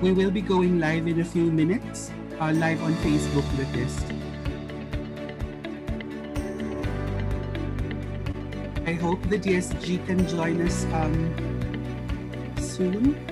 We will be going live in a few minutes, uh, live on Facebook with this. I hope the DSG can join us um, soon.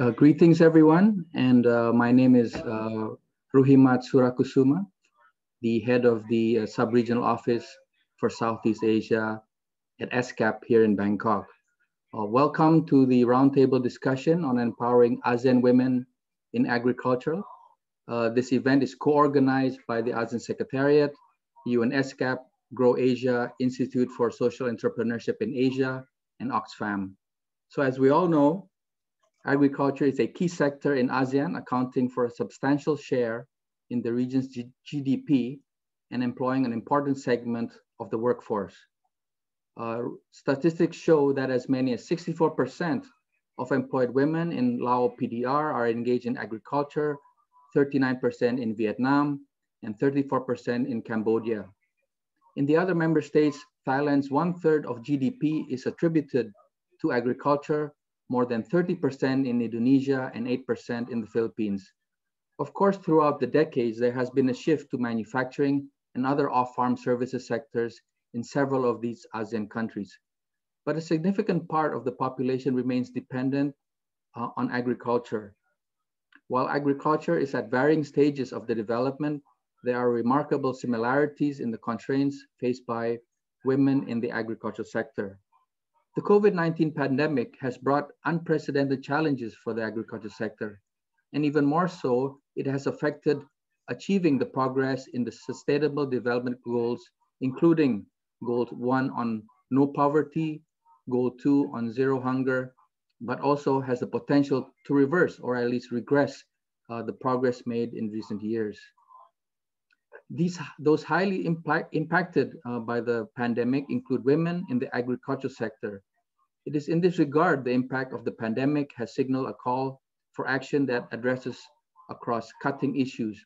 Uh, greetings, everyone. And uh, my name is uh, Ruhimat Soerakoesoemah, the head of the uh, sub-regional office for Southeast Asia at ESCAP here in Bangkok. Uh, welcome to the roundtable discussion on empowering ASEAN women in agriculture. Uh, this event is co-organized by the ASEAN Secretariat, UN ESCAP, Grow Asia, Institute for Social Entrepreneurship in Asia, and Oxfam. So as we all know, Agriculture is a key sector in ASEAN, accounting for a substantial share in the region's G GDP and employing an important segment of the workforce. Uh, statistics show that as many as 64% of employed women in Lao PDR are engaged in agriculture, 39% in Vietnam, and 34% in Cambodia. In the other member states, Thailand's one third of GDP is attributed to agriculture, more than 30% in Indonesia and 8% in the Philippines. Of course, throughout the decades, there has been a shift to manufacturing and other off-farm services sectors in several of these ASEAN countries. But a significant part of the population remains dependent uh, on agriculture. While agriculture is at varying stages of the development, there are remarkable similarities in the constraints faced by women in the agricultural sector. The COVID-19 pandemic has brought unprecedented challenges for the agriculture sector. And even more so, it has affected achieving the progress in the Sustainable Development Goals including goal one on no poverty, goal two on zero hunger, but also has the potential to reverse or at least regress uh, the progress made in recent years. These, those highly impact, impacted uh, by the pandemic include women in the agricultural sector. It is in this regard, the impact of the pandemic has signaled a call for action that addresses across cutting issues.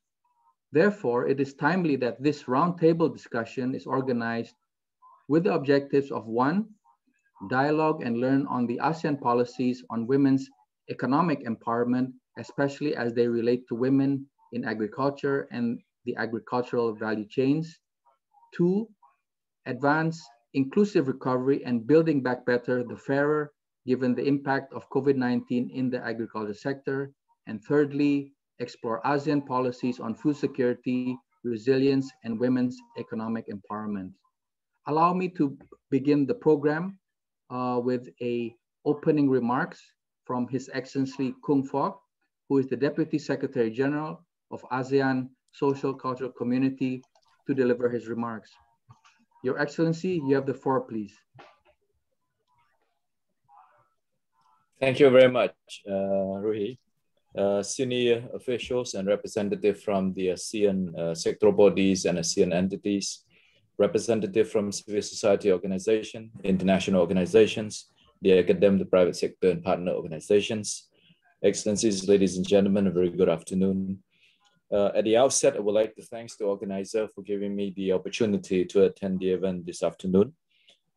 Therefore, it is timely that this roundtable discussion is organized with the objectives of one, dialogue and learn on the ASEAN policies on women's economic empowerment, especially as they relate to women in agriculture and the agricultural value chains. Two, advance inclusive recovery and building back better the fairer given the impact of COVID-19 in the agriculture sector. And thirdly, explore ASEAN policies on food security, resilience, and women's economic empowerment. Allow me to begin the program uh, with a opening remarks from His Excellency Kung Phoak, who is the Deputy Secretary General of ASEAN Social Cultural Community to deliver his remarks. Your Excellency, you have the floor, please. Thank you very much, uh, Ruhi. Uh, senior officials and representatives from the ASEAN uh, sectoral bodies and ASEAN entities, representative from civil society organization, international organizations, the academic, the private sector, and partner organizations. Excellencies, ladies and gentlemen, a very good afternoon. Uh, at the outset, I would like to thank the organizer for giving me the opportunity to attend the event this afternoon.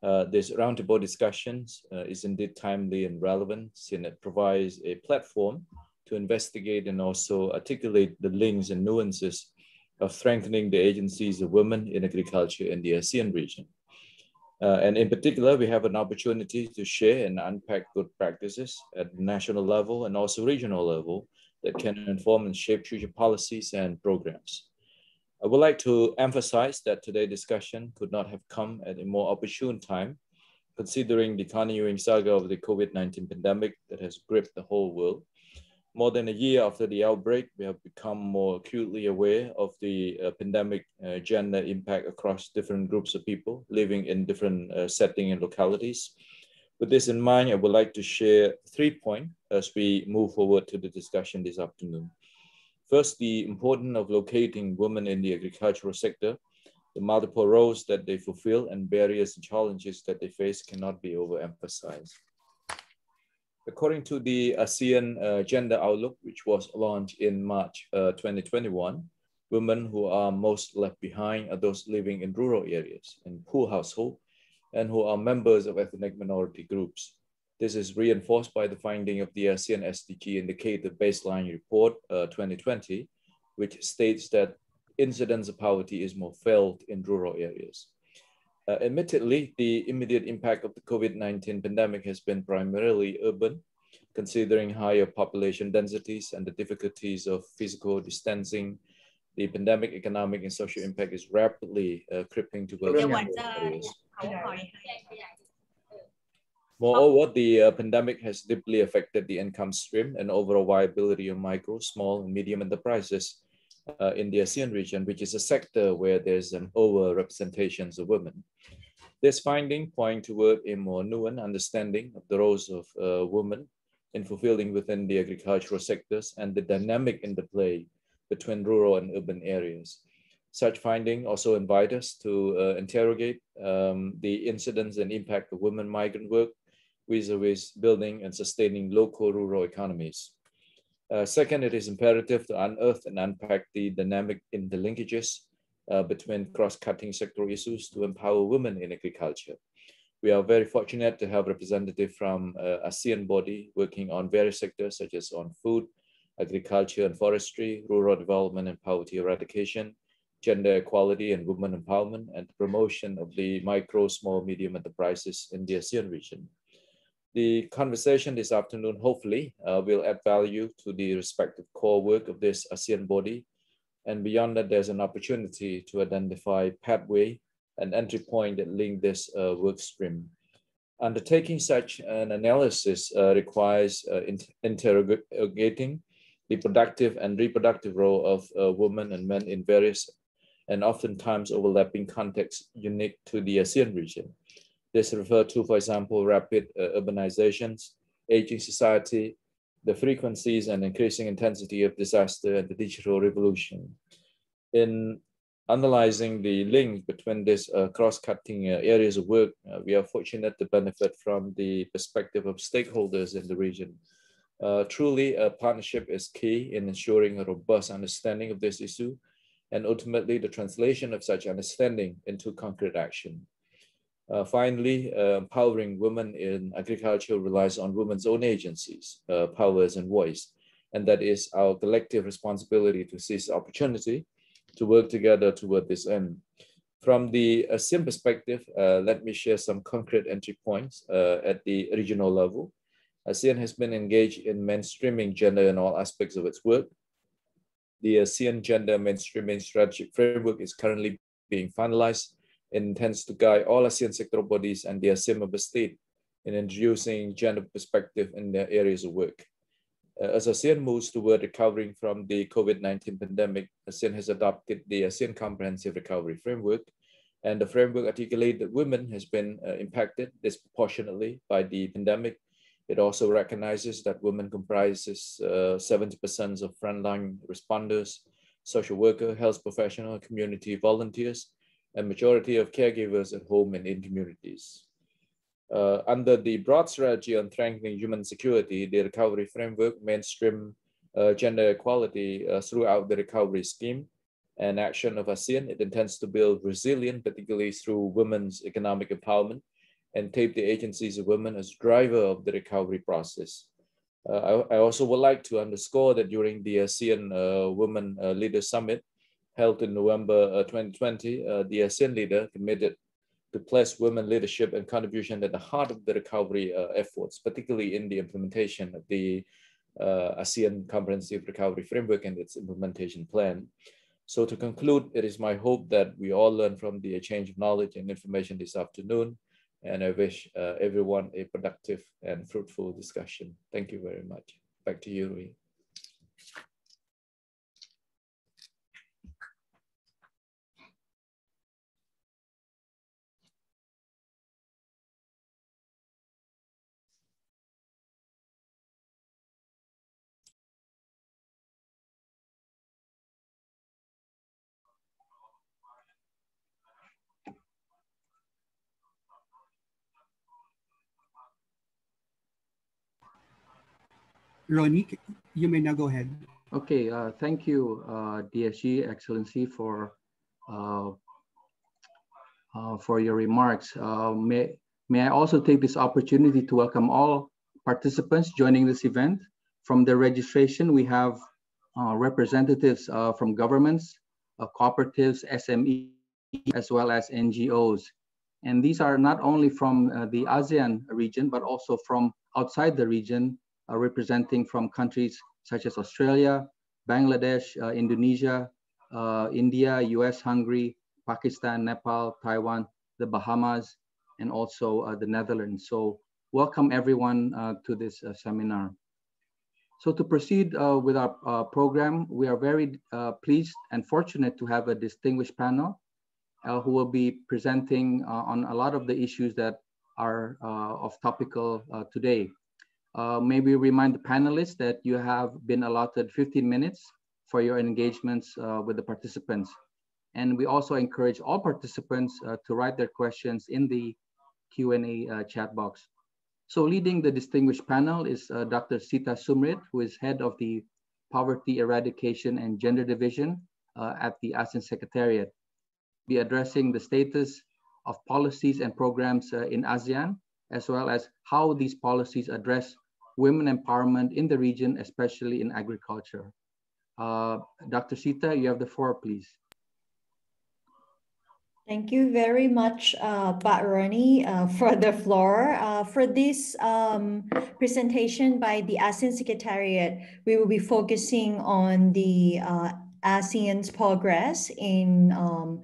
Uh, this roundtable discussion uh, is indeed timely and relevant since it provides a platform to investigate and also articulate the links and nuances of strengthening the agencies of women in agriculture in the ASEAN region. Uh, and in particular, we have an opportunity to share and unpack good practices at national level and also regional level that can inform and shape future policies and programs. I would like to emphasize that today's discussion could not have come at a more opportune time, considering the continuing saga of the COVID-19 pandemic that has gripped the whole world more than a year after the outbreak, we have become more acutely aware of the uh, pandemic uh, gender impact across different groups of people living in different uh, settings and localities. With this in mind, I would like to share three points as we move forward to the discussion this afternoon. First, the importance of locating women in the agricultural sector, the multiple roles that they fulfill and barriers and challenges that they face cannot be overemphasized. According to the ASEAN uh, Gender Outlook, which was launched in March uh, 2021, women who are most left behind are those living in rural areas and poor households and who are members of ethnic minority groups. This is reinforced by the finding of the ASEAN SDG Indicator Baseline Report uh, 2020, which states that incidence of poverty is more felt in rural areas. Uh, admittedly, the immediate impact of the COVID-19 pandemic has been primarily urban, considering higher population densities and the difficulties of physical distancing. The pandemic economic and social impact is rapidly uh, crippling to urban areas. Moreover, the uh, pandemic has deeply affected the income stream and overall viability of micro, small, and medium enterprises uh, in the ASEAN region, which is a sector where there's an over-representation of women. This finding point toward a more nuanced understanding of the roles of uh, women in fulfilling within the agricultural sectors and the dynamic interplay between rural and urban areas. Such finding also invite us to uh, interrogate um, the incidence and impact of women migrant work vis-a-vis building and sustaining local rural economies. Uh, second, it is imperative to unearth and unpack the dynamic interlinkages uh, between cross-cutting sectoral issues to empower women in agriculture. We are very fortunate to have representatives from uh, ASEAN body working on various sectors such as on food, agriculture and forestry, rural development and poverty eradication, gender equality and women empowerment, and promotion of the micro, small, medium enterprises in the ASEAN region. The conversation this afternoon, hopefully, uh, will add value to the respective core work of this ASEAN body. And beyond that, there's an opportunity to identify pathway and entry point that link this uh, work stream. Undertaking such an analysis uh, requires uh, interrogating the productive and reproductive role of uh, women and men in various and oftentimes overlapping contexts unique to the ASEAN region. This refers to, for example, rapid uh, urbanizations, aging society, the frequencies and increasing intensity of disaster and the digital revolution. In analyzing the link between these uh, cross-cutting uh, areas of work, uh, we are fortunate to benefit from the perspective of stakeholders in the region. Uh, truly, a partnership is key in ensuring a robust understanding of this issue and ultimately the translation of such understanding into concrete action. Uh, finally, uh, empowering women in agriculture relies on women's own agencies, uh, powers, and voice. And that is our collective responsibility to seize opportunity to work together toward this end. From the ASEAN perspective, uh, let me share some concrete entry points uh, at the regional level. ASEAN has been engaged in mainstreaming gender in all aspects of its work. The ASEAN Gender Mainstreaming Strategic Framework is currently being finalized and intends to guide all ASEAN sectoral bodies and the ASEAN member state in introducing gender perspective in their areas of work. Uh, as ASEAN moves toward recovering from the COVID-19 pandemic, ASEAN has adopted the ASEAN Comprehensive Recovery Framework, and the framework articulates that women has been uh, impacted disproportionately by the pandemic. It also recognizes that women comprises 70% uh, of frontline responders, social worker, health professional, community volunteers, and majority of caregivers at home and in communities. Uh, under the broad strategy on strengthening human security, the recovery framework mainstream uh, gender equality uh, throughout the recovery scheme and action of ASEAN. It intends to build resilience, particularly through women's economic empowerment and tape the agencies of women as driver of the recovery process. Uh, I, I, also would like to underscore that during the ASEAN uh, Women uh, Leaders Summit, held in November 2020, uh, uh, the ASEAN leader committed to place women leadership and contribution at the heart of the recovery uh, efforts, particularly in the implementation of the ASEAN Comprehensive Recovery Framework and its implementation plan. So to conclude, it is my hope that we all learn from the exchange of knowledge and information this afternoon. And I wish uh, everyone a productive and fruitful discussion. Thank you very much. Back to you, Rui. Ronnie, you may now go ahead. Okay, uh, thank you, uh, DSG Excellency, for uh, uh, for your remarks. Uh, may, may I also take this opportunity to welcome all participants joining this event. From the registration, we have uh, representatives from governments, cooperatives, SME, as well as NGOs. And these are not only from the ASEAN region, but also from outside the region uh, representing from countries such as Australia, Bangladesh, uh, Indonesia, uh, India, US, Hungary, Pakistan, Nepal, Taiwan, the Bahamas, and also the Netherlands. So welcome everyone to this seminar. So to proceed uh, with our uh, program, we are very uh, pleased and fortunate to have a distinguished panel who will be presenting on a lot of the issues that are of topical today. Uh, maybe remind the panelists that you have been allotted 15 minutes for your engagements uh, with the participants. And we also encourage all participants uh, to write their questions in the Q&A uh, chat box. So leading the distinguished panel is uh, Dr. Sita Sumrit, who is head of the Poverty Eradication and Gender Division uh, at the ASEAN Secretariat. Be addressing the status of policies and programs in ASEAN, as well as how these policies address women empowerment in the region, especially in agriculture. Uh, Dr. Sita, you have the floor, please. Thank you very much, uh, Pat uh, for the floor. Uh, for this um, presentation by the ASEAN Secretariat, we will be focusing on the uh, ASEAN's progress in um,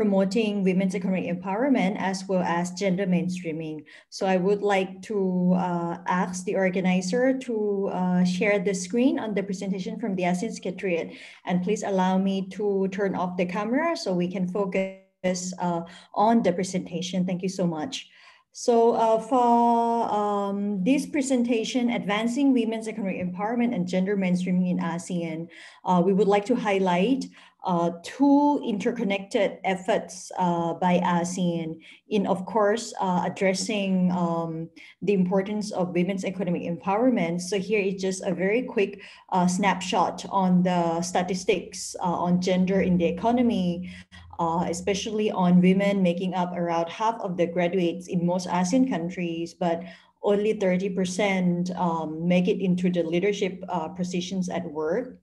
promoting women's economic empowerment as well as gender mainstreaming. So I would like to uh, ask the organizer to uh, share the screen on the presentation from the ASEAN Secretariat. And please allow me to turn off the camera so we can focus uh, on the presentation. Thank you so much. So uh, for um, this presentation, Advancing Women's Economic Empowerment and Gender Mainstreaming in ASEAN, uh, we would like to highlight uh, two interconnected efforts uh, by ASEAN in, of course, uh, addressing um, the importance of women's economic empowerment. So here is just a very quick uh, snapshot on the statistics uh, on gender in the economy, uh, especially on women making up around half of the graduates in most ASEAN countries, but only 30% um, make it into the leadership positions at work.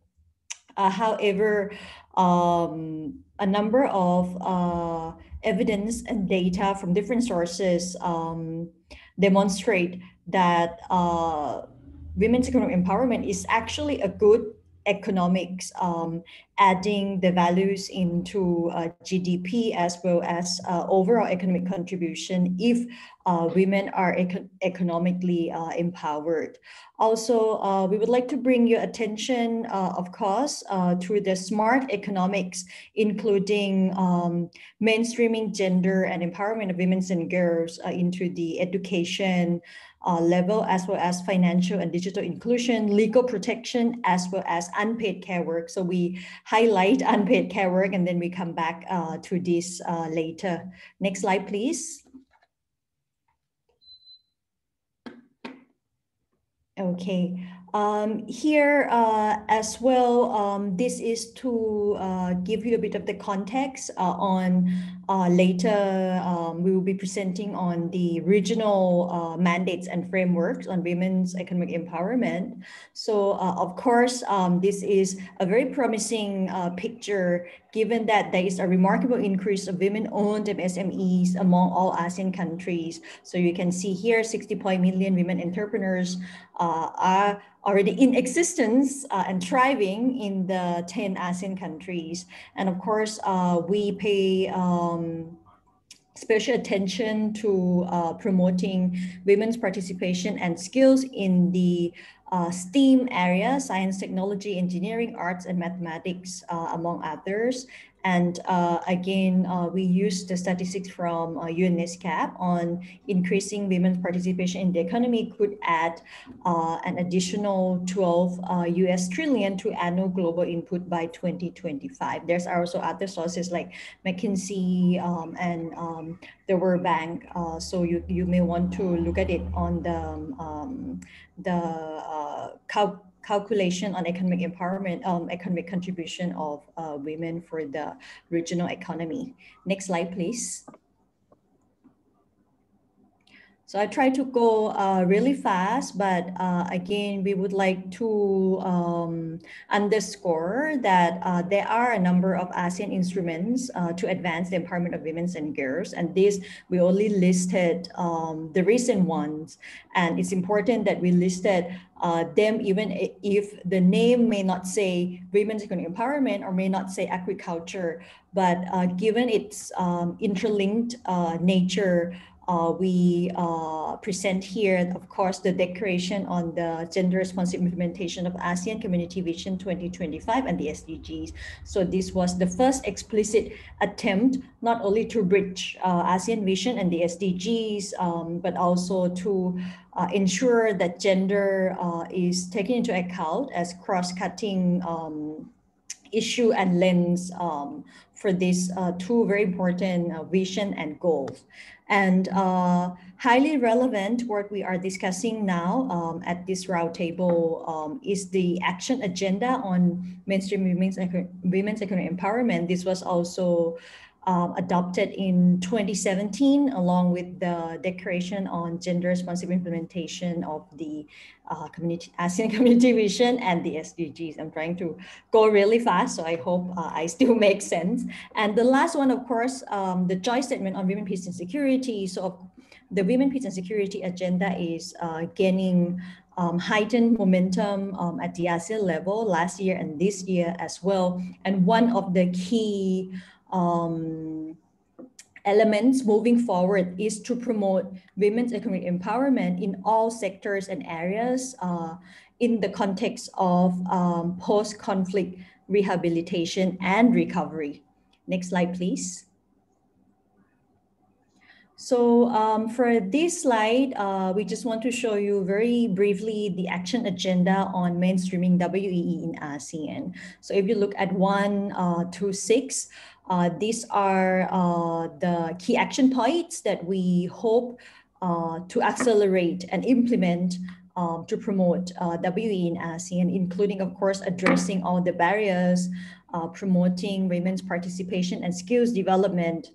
Uh, however, um, a number of uh, evidence and data from different sources um, demonstrate that uh, women's economic empowerment is actually a good economics, um, adding the values into uh, GDP as well as uh, overall economic contribution if uh, women are econ economically uh, empowered. Also, uh, we would like to bring your attention, uh, of course, to the smart economics, including um, mainstreaming gender and empowerment of women and girls into the education, uh, level, as well as financial and digital inclusion, legal protection, as well as unpaid care work. So we highlight unpaid care work and then we come back uh, to this uh, later. Next slide, please. Okay, um, here uh, as well, um, this is to uh, give you a bit of the context uh, on uh, later, um, we will be presenting on the regional uh, mandates and frameworks on women's economic empowerment. So uh, of course, um, this is a very promising picture given that there is a remarkable increase of women-owned MSMEs among all ASEAN countries. So you can see here 60 million women entrepreneurs are already in existence uh, and thriving in the 10 ASEAN countries. And of course, uh, we pay um, special attention to uh, promoting women's participation and skills in the uh, STEAM area, science, technology, engineering, arts, and mathematics, uh, among others. And uh, again, uh, we use the statistics from uh, UNESCAP on increasing women's participation in the economy could add uh, an additional 12 US uh, trillion to annual global input by 2025. There's also other sources like McKinsey um, and um, the World Bank. Uh, so you, you may want to look at it on the, um, the cal calculation on economic empowerment, um, economic contribution of uh, women for the regional economy. Next slide, please. So I try to go uh, really fast, but uh, again, we would like to um, underscore that uh, there are a number of ASEAN instruments uh, to advance the empowerment of women and girls. And this, we only listed um, the recent ones. And it's important that we listed uh, them even if the name may not say women's economic empowerment or may not say agriculture, but uh, given its um, interlinked nature, uh, we uh, present here, of course, the declaration on the gender responsive implementation of ASEAN Community Vision 2025 and the SDGs. So this was the first explicit attempt, not only to bridge uh, ASEAN Vision and the SDGs, um, but also to uh, ensure that gender uh, is taken into account as cross-cutting um, issue and lens um, for these uh, two very important uh, vision and goals. And uh, highly relevant what we are discussing now um, at this roundtable um, is the action agenda on mainstream women's, women's economic empowerment. This was also um, adopted in 2017 along with the declaration on gender responsive implementation of the uh, community ASEAN community vision and the SDGs. I'm trying to go really fast, so I hope uh, I still make sense. And the last one, of course, um, the joint statement on women, peace and security. So the women, peace and security agenda is uh, gaining um, heightened momentum um, at the ASEAN level last year and this year as well. And one of the key um, elements moving forward is to promote women's economic empowerment in all sectors and areas uh, in the context of um, post-conflict rehabilitation and recovery. Next slide, please. So um, for this slide, uh, we just want to show you very briefly the action agenda on mainstreaming WEE in ASEAN. So if you look at one uh, to six, uh, these are uh, the key action points that we hope uh, to accelerate and implement um, to promote uh, WE in ASEAN, including, of course, addressing all the barriers, promoting women's participation and skills development,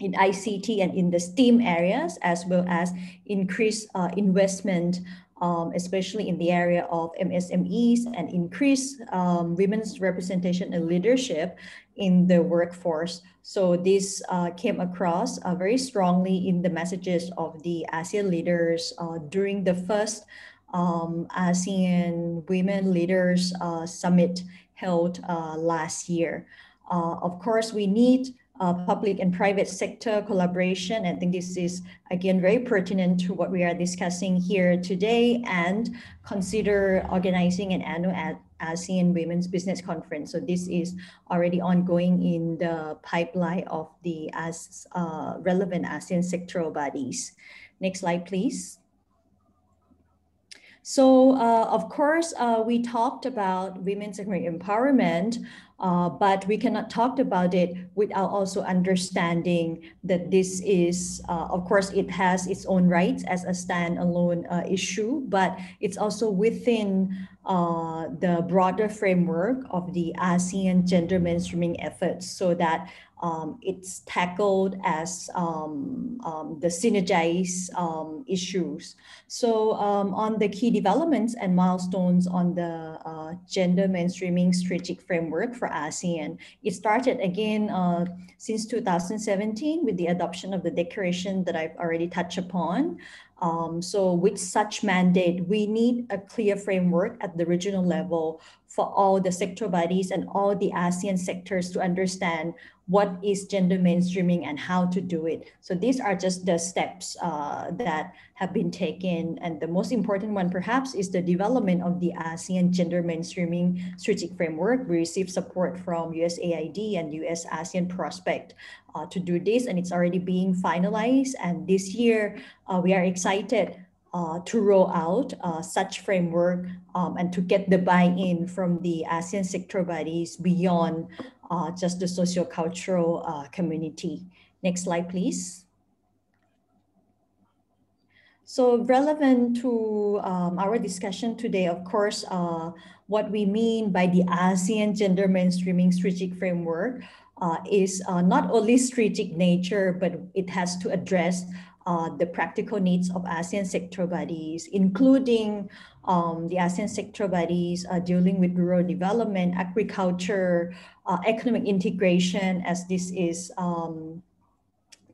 in ICT and in the STEAM areas, as well as increase uh, investment, um, especially in the area of MSMEs and increase um, women's representation and leadership in the workforce. So this uh, came across uh, very strongly in the messages of the ASEAN leaders uh, during the first um, ASEAN Women Leaders uh, Summit held uh, last year. of course, we need uh, public and private sector collaboration. I think this is, again, very pertinent to what we are discussing here today and consider organizing an annual ASEAN Women's Business Conference. So this is already ongoing in the pipeline of the as uh, relevant ASEAN sectoral bodies. Next slide, please. So uh, of course, uh, we talked about women's empowerment uh, but we cannot talk about it without also understanding that this is, uh, of course, it has its own rights as a standalone uh, issue, but it's also within uh, the broader framework of the ASEAN gender mainstreaming efforts so that um, it's tackled as um, um, the synergized um, issues. So um, on the key developments and milestones on the uh, gender mainstreaming strategic framework for ASEAN, it started again uh, since 2017 with the adoption of the declaration that I've already touched upon. Um, so with such mandate, we need a clear framework at the regional level for all the sector bodies and all the ASEAN sectors to understand what is gender mainstreaming and how to do it. So these are just the steps uh, that have been taken. And the most important one perhaps is the development of the ASEAN gender mainstreaming strategic framework. We received support from USAID and US ASEAN Prospect uh, to do this and it's already being finalized. And this year uh, we are excited uh, to roll out uh, such framework um, and to get the buy-in from the ASEAN sector bodies beyond uh, just the sociocultural uh, community. Next slide, please. So relevant to um, our discussion today, of course, uh, what we mean by the ASEAN Gender Mainstreaming Strategic Framework uh, is not only strategic nature, but it has to address uh, the practical needs of ASEAN sector bodies, including um, the ASEAN sector bodies uh, dealing with rural development, agriculture, uh, economic integration, as this is um,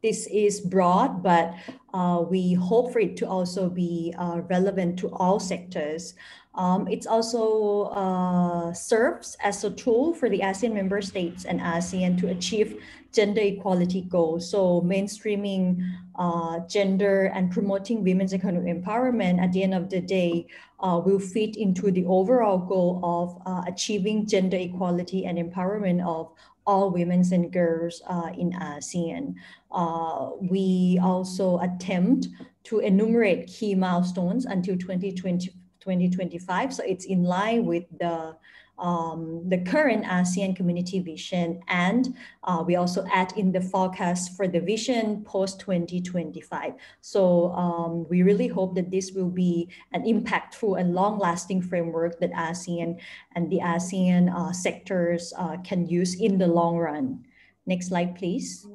this is broad, but uh, we hope for it to also be uh, relevant to all sectors. Um, it also uh, serves as a tool for the ASEAN member states and ASEAN to achieve gender equality goals. So mainstreaming uh, gender and promoting women's economic empowerment at the end of the day uh, will fit into the overall goal of uh, achieving gender equality and empowerment of all women and girls uh, in ASEAN. Uh, we also attempt to enumerate key milestones until 2020, 2025. So it's in line with the um, the current ASEAN community vision, and uh, we also add in the forecast for the vision post 2025. So um, we really hope that this will be an impactful and long-lasting framework that ASEAN and the ASEAN uh, sectors uh, can use in the long run. Next slide, please.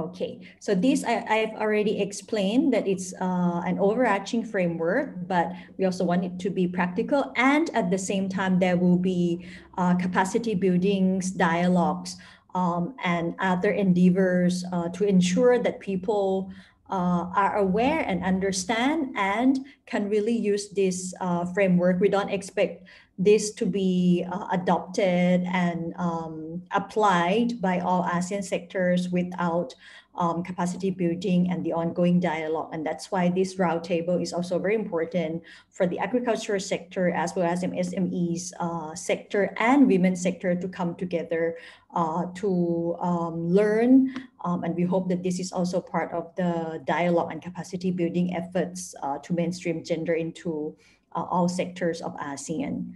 Okay, so this I, have already explained that it's uh, an overarching framework, but we also want it to be practical. And at the same time, there will be uh, capacity buildings, dialogues, um, and other endeavors uh, to ensure that people uh, are aware and understand and can really use this uh, framework. We don't expect this to be uh, adopted and um, applied by all ASEAN sectors without um, capacity building and the ongoing dialogue. And that's why this roundtable is also very important for the agriculture sector as well as the SMEs uh, sector and women sector to come together uh, to um, learn. Um, and we hope that this is also part of the dialogue and capacity building efforts uh, to mainstream gender into uh, all sectors of ASEAN.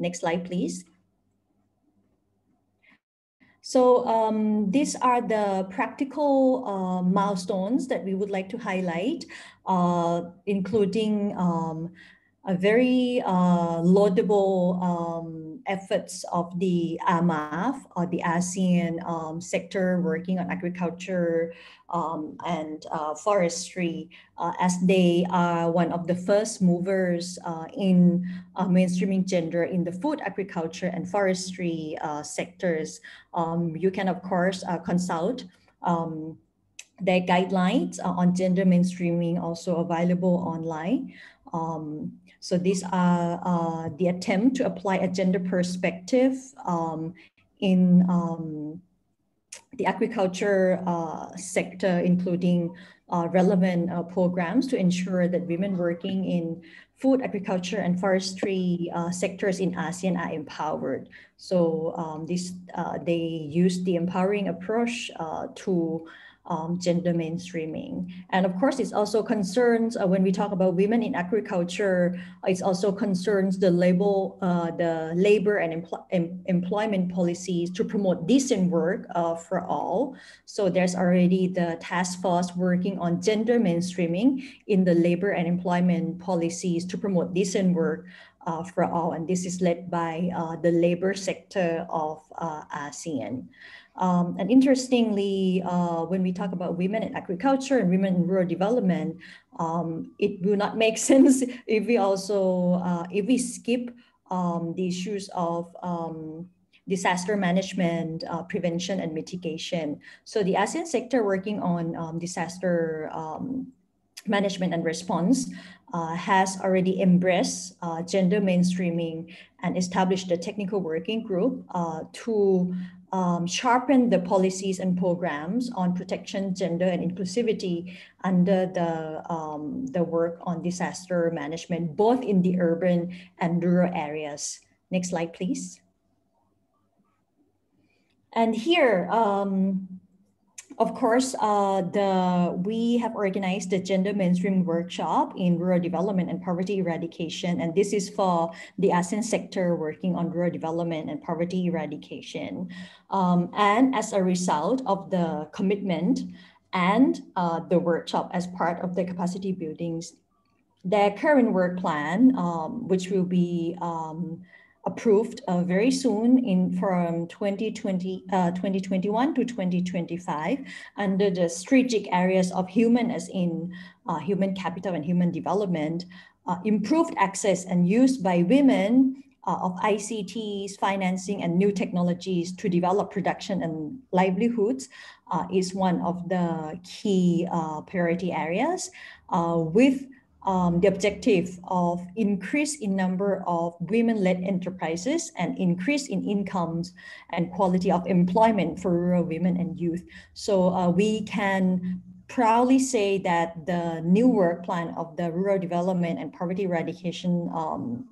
Next slide, please. So um, these are the practical uh, milestones that we would like to highlight, uh, including um, a very uh, laudable um, efforts of the AMAF or the ASEAN um, sector working on agriculture um, and uh, forestry uh, as they are one of the first movers uh, in uh, mainstreaming gender in the food, agriculture and forestry uh, sectors. Um, you can of course consult um, their guidelines on gender mainstreaming also available online. Um, so these are uh, the attempt to apply a gender perspective um, in um, the agriculture uh, sector, including uh, relevant uh, programs to ensure that women working in food, agriculture, and forestry uh, sectors in ASEAN are empowered. So um, this, uh, they use the empowering approach to um, gender mainstreaming. And of course, it's also concerns uh, when we talk about women in agriculture, it's also concerns the label, uh, the labor and empl em employment policies to promote decent work uh, for all. So there's already the task force working on gender mainstreaming in the labor and employment policies to promote decent work uh, for all. And this is led by uh, the labor sector of uh, ASEAN. Um, and interestingly, uh, when we talk about women in agriculture and women in rural development, um, it will not make sense if we also, uh, if we skip um, the issues of um, disaster management, uh, prevention and mitigation. So the ASEAN sector working on um, disaster um, management and response uh, has already embraced uh, gender mainstreaming and established a technical working group uh, to um, sharpen the policies and programs on protection, gender, and inclusivity under the, um, the work on disaster management, both in the urban and rural areas. Next slide, please. And here, um, of course, uh, the we have organized the gender mainstream workshop in rural development and poverty eradication, and this is for the ASEAN sector working on rural development and poverty eradication. Um, and as a result of the commitment and uh, the workshop as part of the capacity buildings, their current work plan, um, which will be um, approved uh, very soon in from 2020, uh, 2021 to 2025 under the strategic areas of human as in uh, human capital and human development, uh, improved access and use by women uh, of ICTs, financing and new technologies to develop production and livelihoods uh, is one of the key priority areas with um, the objective of increase in number of women-led enterprises and increase in incomes and quality of employment for rural women and youth. So uh, we can proudly say that the new work plan of the rural development and poverty eradication um,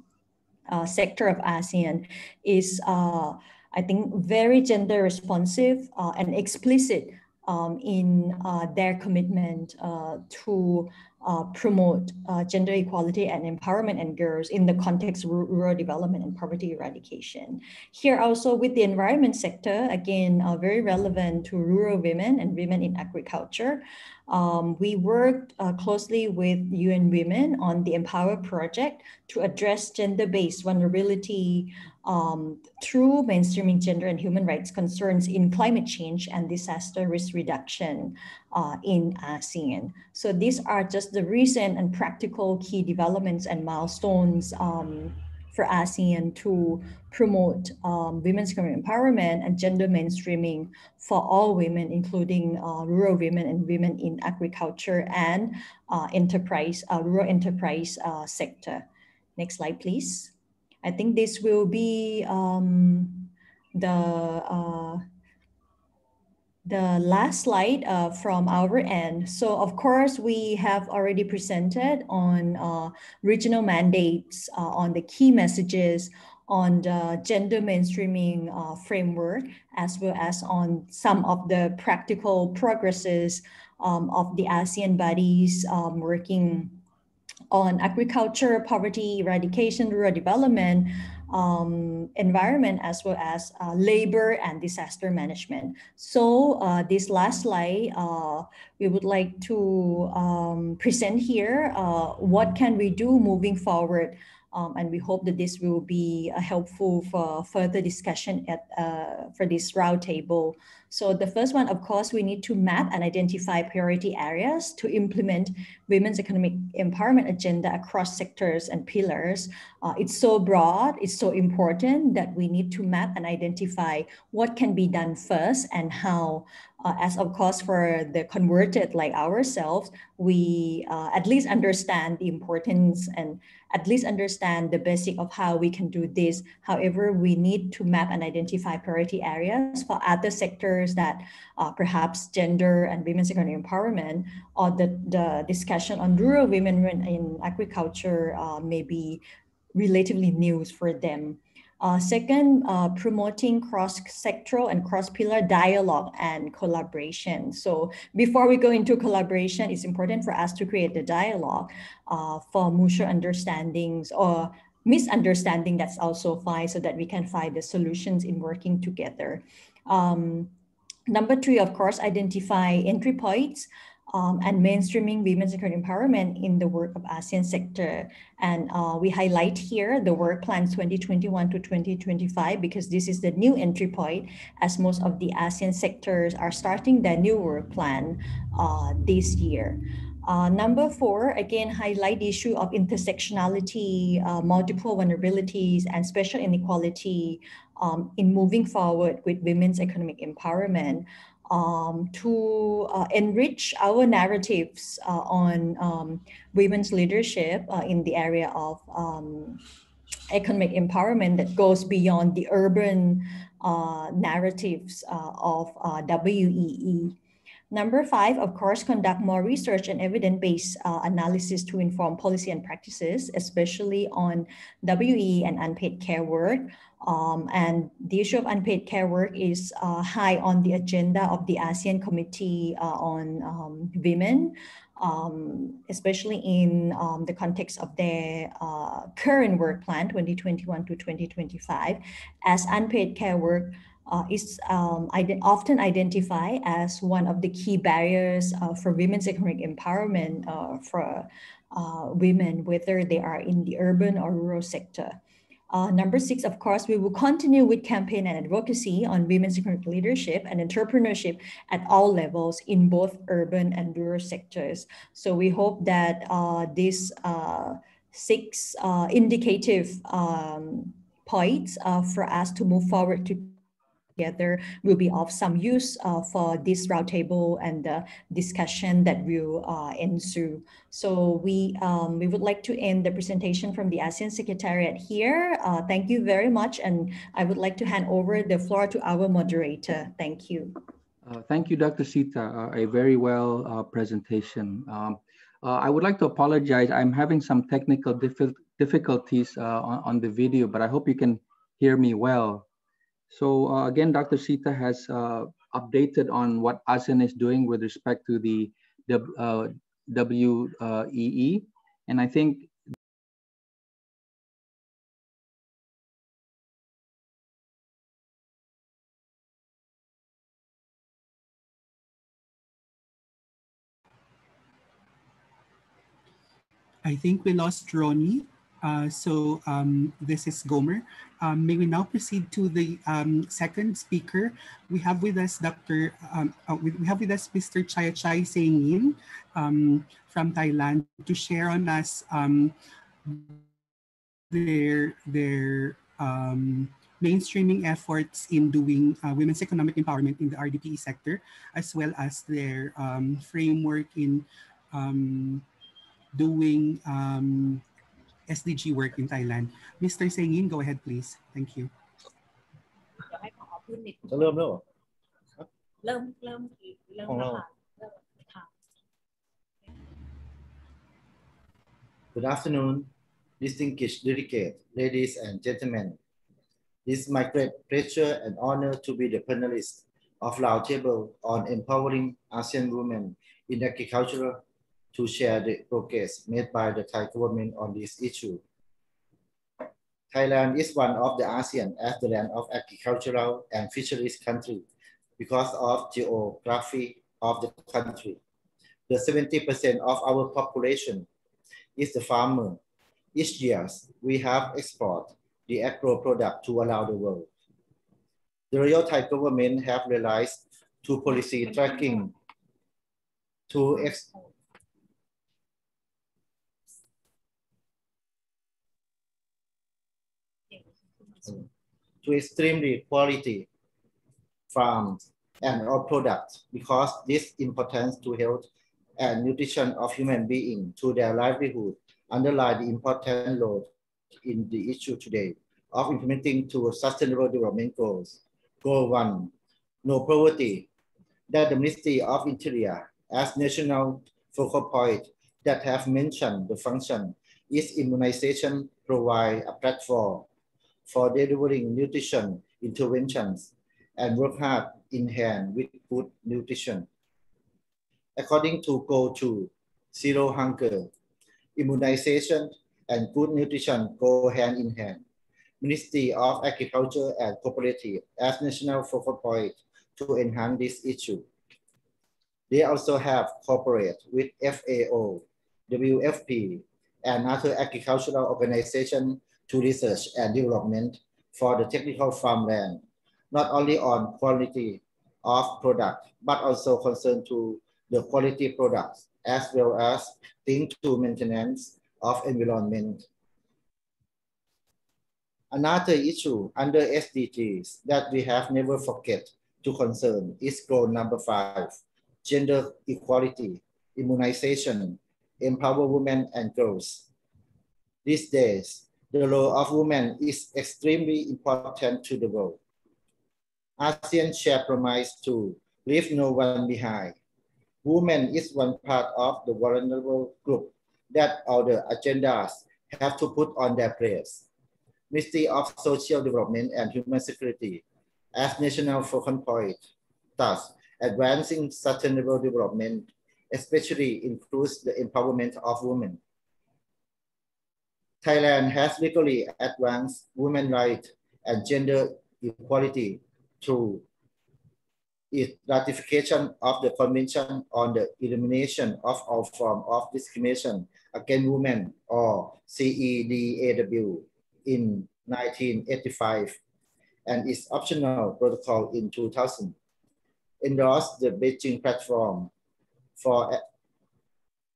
uh, sector of ASEAN is, uh, I think, very gender responsive uh, and explicit um, in uh, their commitment uh, to uh, promote uh, gender equality and empowerment and girls in the context of rural development and poverty eradication. Here also with the environment sector, again, uh, very relevant to rural women and women in agriculture. Um, we worked uh, closely with UN Women on the Empower project to address gender-based vulnerability um, through mainstreaming gender and human rights concerns in climate change and disaster risk reduction uh, in ASEAN. So these are just the recent and practical key developments and milestones um, for ASEAN to promote um, women's economic empowerment and gender mainstreaming for all women, including uh, rural women and women in agriculture and uh, enterprise, uh, rural enterprise uh, sector. Next slide, please. I think this will be um, the uh, the last slide uh, from our end. So of course, we have already presented on uh, regional mandates, uh, on the key messages, on the gender mainstreaming uh, framework, as well as on some of the practical progresses um, of the ASEAN bodies um, working on agriculture, poverty eradication, rural development, um, environment as well as uh, labor and disaster management. So uh, this last slide, uh, we would like to um, present here uh, what can we do moving forward um, and we hope that this will be uh, helpful for further discussion at, uh, for this roundtable. So the first one, of course, we need to map and identify priority areas to implement women's economic empowerment agenda across sectors and pillars. Uh, it's so broad, it's so important that we need to map and identify what can be done first and how uh, as of course for the converted like ourselves, we uh, at least understand the importance and at least understand the basic of how we can do this. However, we need to map and identify priority areas for other sectors that uh, perhaps gender and women's economic empowerment or the, the discussion on rural women in agriculture uh, may be relatively new for them. Uh, second, uh, promoting cross-sectoral and cross-pillar dialogue and collaboration. So before we go into collaboration, it's important for us to create the dialogue uh, for mutual understandings or misunderstanding that's also fine so that we can find the solutions in working together. Um, number three, of course, identify entry points um, and mainstreaming women's economic empowerment in the work of ASEAN sector. And uh, we highlight here the work plans 2021 to 2025 because this is the new entry point as most of the ASEAN sectors are starting their new work plan uh, this year. Uh, number four, again, highlight the issue of intersectionality, uh, multiple vulnerabilities, and special inequality um, in moving forward with women's economic empowerment um, to uh, enrich our narratives uh, on um, women's leadership uh, in the area of um, economic empowerment that goes beyond the urban uh, narratives uh, of uh, WEE. Number five, of course, conduct more research and evidence-based analysis to inform policy and practices, especially on WE and unpaid care work, um, and the issue of unpaid care work is uh, high on the agenda of the ASEAN Committee uh, on um, Women, um, especially in um, the context of their uh, current work plan, 2021 to 2025, as unpaid care work uh, is um, often identified as one of the key barriers uh, for women's economic empowerment uh, for women, whether they are in the urban or rural sector. Uh, number six, of course, we will continue with campaign and advocacy on women's economic leadership and entrepreneurship at all levels in both urban and rural sectors. So we hope that uh, these uh, six uh, indicative um, points uh, for us to move forward to together will be of some use uh, for this roundtable and the discussion that will uh, ensue. So we, um, we would like to end the presentation from the ASEAN Secretariat here. Uh, thank you very much. And I would like to hand over the floor to our moderator. Thank you. Uh, thank you, Dr. Sita. Uh, a very well uh, presentation. Um, I would like to apologize. I'm having some technical difficulties on, on the video, but I hope you can hear me well. So uh, again, Dr. Sita has uh, updated on what ASEAN is doing with respect to the uh, WEE. And I think I think we lost Ronnie. Uh, so um, this is Gomer. Um, may we now proceed to the um, second speaker. We have with us Dr. Um, uh, we, have with us Mr. Chai Chai Sengin um, from Thailand to share on us um, their their mainstreaming efforts in doing uh, women's economic empowerment in the RDPE sector, as well as their framework in doing SDG work in Thailand. Mr. Sengin, go ahead, please. Thank you. จะเริ่มแล้วเหรอ เริ่มเริ่มเริ่ม ของเรา แล้วค่ะเริ่มค่ะ Good afternoon, distinguished delegates, ladies and gentlemen. It is my great pleasure and honor to be the panelist of Roundtable on empowering ASEAN women in agriculture to share the progress made by the Thai government on this issue. Thailand is one of the ASEAN as the land of agricultural and fisheries country because of the geography of the country. The 70% of our population is the farmer. Each year, we have export the agro product to around the world. The Royal Thai government have realized to policy tracking to ex to extremely quality farms and our products because this importance to health and nutrition of human being to their livelihood underlie the important role in the issue today of implementing to sustainable development goals. Goal one, no poverty, that the Ministry of Interior as national focal point that have mentioned the function is immunization provide a platform for delivering nutrition interventions and work hard in hand with good nutrition. According to Goal 2, Zero Hunger, immunization and good nutrition go hand in hand. Ministry of Agriculture and Cooperative as national focal point to enhance this issue. They also have cooperate with FAO, WFP, and other agricultural organizations to research and development for the technical farmland, not only on quality of product, but also concern to the quality products, as well as link to maintenance of environment. Another issue under SDGs that we have never forget to concern is goal number five, gender equality, immunization, empower women and girls. These days, the role of women is extremely important to the world. ASEAN share promise to leave no one behind. Women is one part of the vulnerable group that all the agendas have to put on their place. Ministry of Social Development and Human Security as national focal point, thus advancing sustainable development, especially includes the empowerment of women. Thailand has legally advanced women's rights and gender equality through its ratification of the Convention on the Elimination of All Forms of Discrimination Against Women, or CEDAW, in 1985, and its optional protocol in 2000, endorsed the Beijing Platform for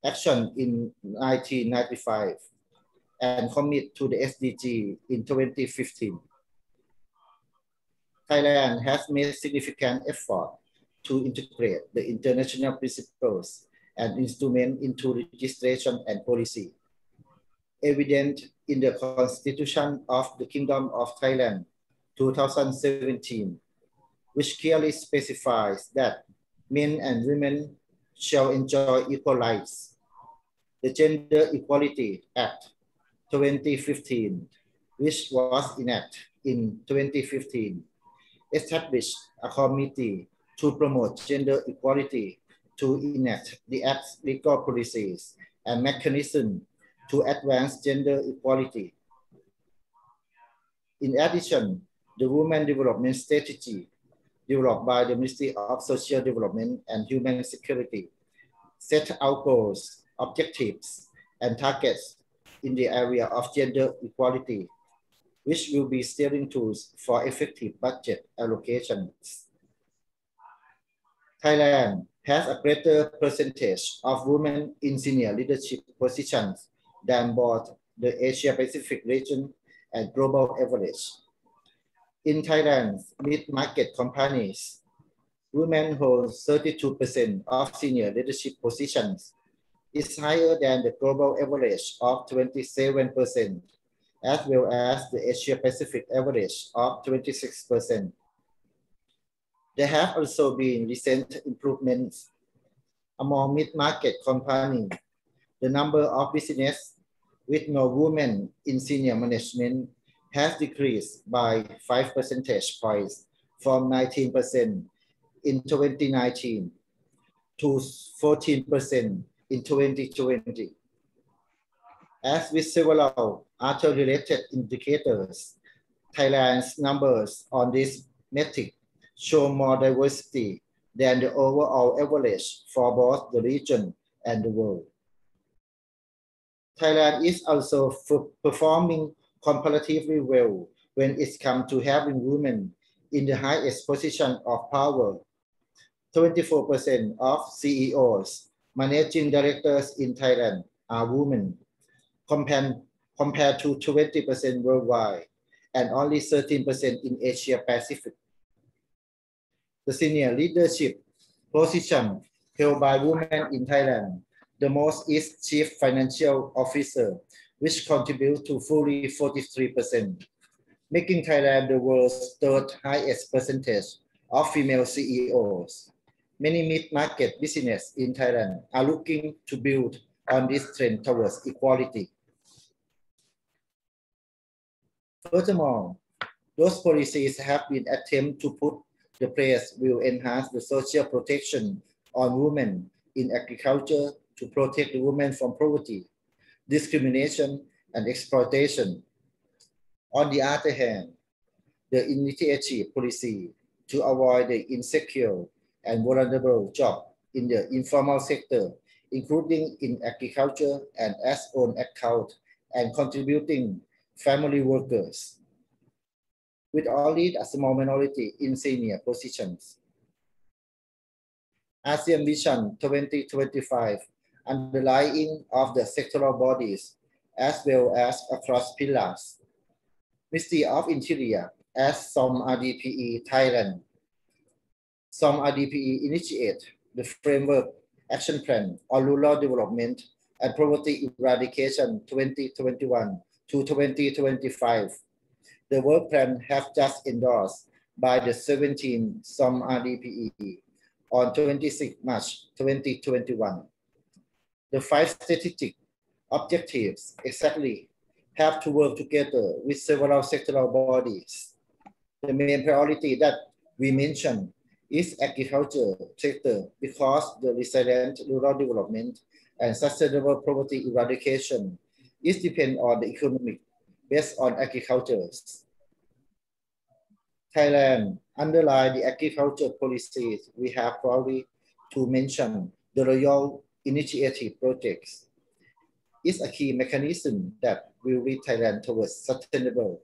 Action in 1995, and commit to the SDG in 2015. Thailand has made significant effort to integrate the international principles and instruments into registration and policy. Evident in the Constitution of the Kingdom of Thailand 2017, which clearly specifies that men and women shall enjoy equal rights. The Gender Equality Act 2015, which was enacted in 2015, established a committee to promote gender equality to enact the Act's legal policies and mechanism to advance gender equality. In addition, the Women Development Strategy developed by the Ministry of Social Development and Human Security set out goals, objectives, and targets in the area of gender equality, which will be steering tools for effective budget allocations. Thailand has a greater percentage of women in senior leadership positions than both the Asia Pacific region and global average. In Thailand, mid-market companies, women hold 32% of senior leadership positions. It's higher than the global average of 27%, as well as the Asia Pacific average of 26%. There have also been recent improvements among mid-market companies. The number of businesses with no women in senior management has decreased by 5 percentage points from 19% in 2019 to 14% in 2020. As with several other related indicators, Thailand's numbers on this metric show more diversity than the overall average for both the region and the world. Thailand is also performing comparatively well when it comes to having women in the highest position of power. 24% of CEOs, managing directors in Thailand are women, compared, compared to 20% worldwide and only 13% in Asia Pacific. The senior leadership position held by women in Thailand the most is Chief Financial Officer, which contributes to fully 43%, making Thailand the world's third highest percentage of female CEOs. Many mid-market business in Thailand are looking to build on this trend towards equality. Furthermore, those policies have been attempt to put the place will enhance the social protection on women in agriculture to protect the women from poverty, discrimination, and exploitation. On the other hand, the initiative policy to avoid the insecure and vulnerable job in the informal sector, including in agriculture and as own account and contributing family workers, with only a small minority in senior positions. ASEAN Vision 2025 underlying of the sectoral bodies as well as across pillars. Ministry of Interior as SOM RDPE Thailand. SOM RDPE initiate the framework action plan on rural development and poverty eradication 2021 to 2025. The work plan has just endorsed by the 17 SOM RDPE on 26 March 2021 the five strategic objectives exactly have to work together with several sectoral bodies. The main priority that we mentioned is agriculture sector because the resilient rural development and sustainable poverty eradication is depend on the economic based on agriculture. Thailand, underline the agriculture policies, we have probably to mention the Royal initiative projects is a key mechanism that will lead Thailand towards sustainable,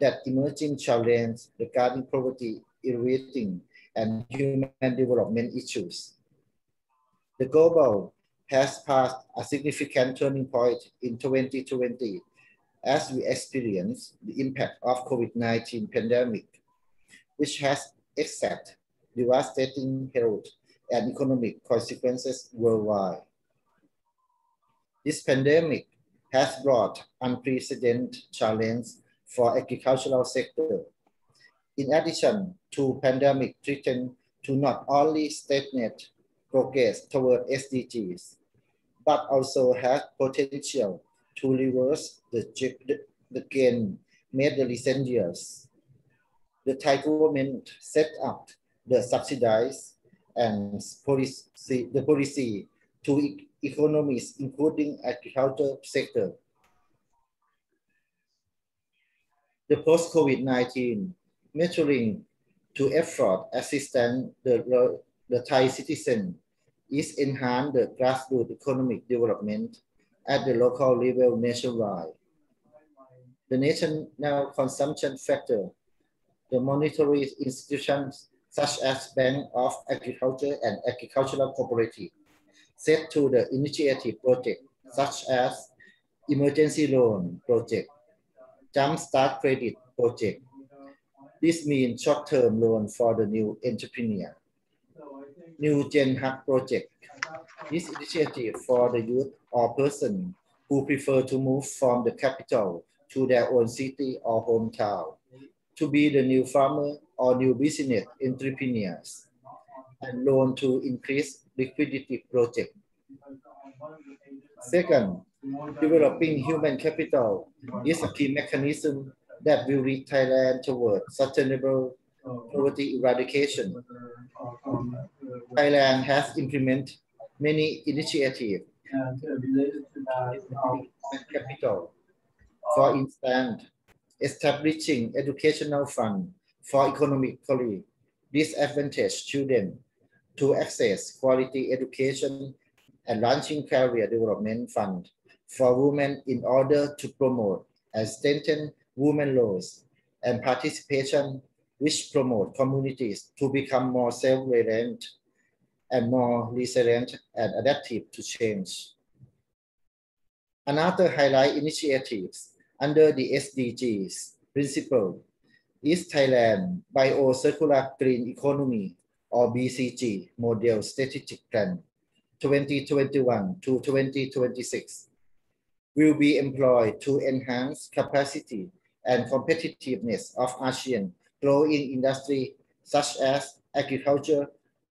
that emerging challenge regarding poverty, irritating, and human development issues. The global has passed a significant turning point in 2020 as we experience the impact of COVID-19 pandemic, which has exact devastating health and economic consequences worldwide. This pandemic has brought unprecedented challenge for agricultural sector. In addition to pandemic threaten to not only stagnate progress toward SDGs, but also has potential to reverse the, the, the gain made the recent years. The Thai government set up the subsidized and policy, the policy to economies, including agriculture sector. The post-COVID-19 measuring to effort assistance the, the Thai citizen is enhance the grassroots economic development at the local level nationwide. The national consumption factor, the monetary institutions such as Bank of Agriculture and Agricultural Cooperative, set to the initiative project such as emergency loan project, jumpstart credit project. This means short-term loan for the new entrepreneur. New Gen Hub project. This initiative for the youth or person who prefer to move from the capital to their own city or hometown to be the new farmer or new business entrepreneurs and loan to increase liquidity project. Second, developing human capital is a key mechanism that will lead Thailand toward sustainable poverty eradication. Thailand has implemented many initiatives capital. For instance, establishing educational fund for economically disadvantaged children to access quality education and launching career development fund for women in order to promote and strengthen women laws and participation which promote communities to become more self-reliant and more resilient and adaptive to change. Another highlight initiatives under the SDGs principle is Thailand Biocircular Green Economy or BCG Model Strategic Plan 2021 to 2026 will be employed to enhance capacity and competitiveness of ASEAN growing industry such as agriculture,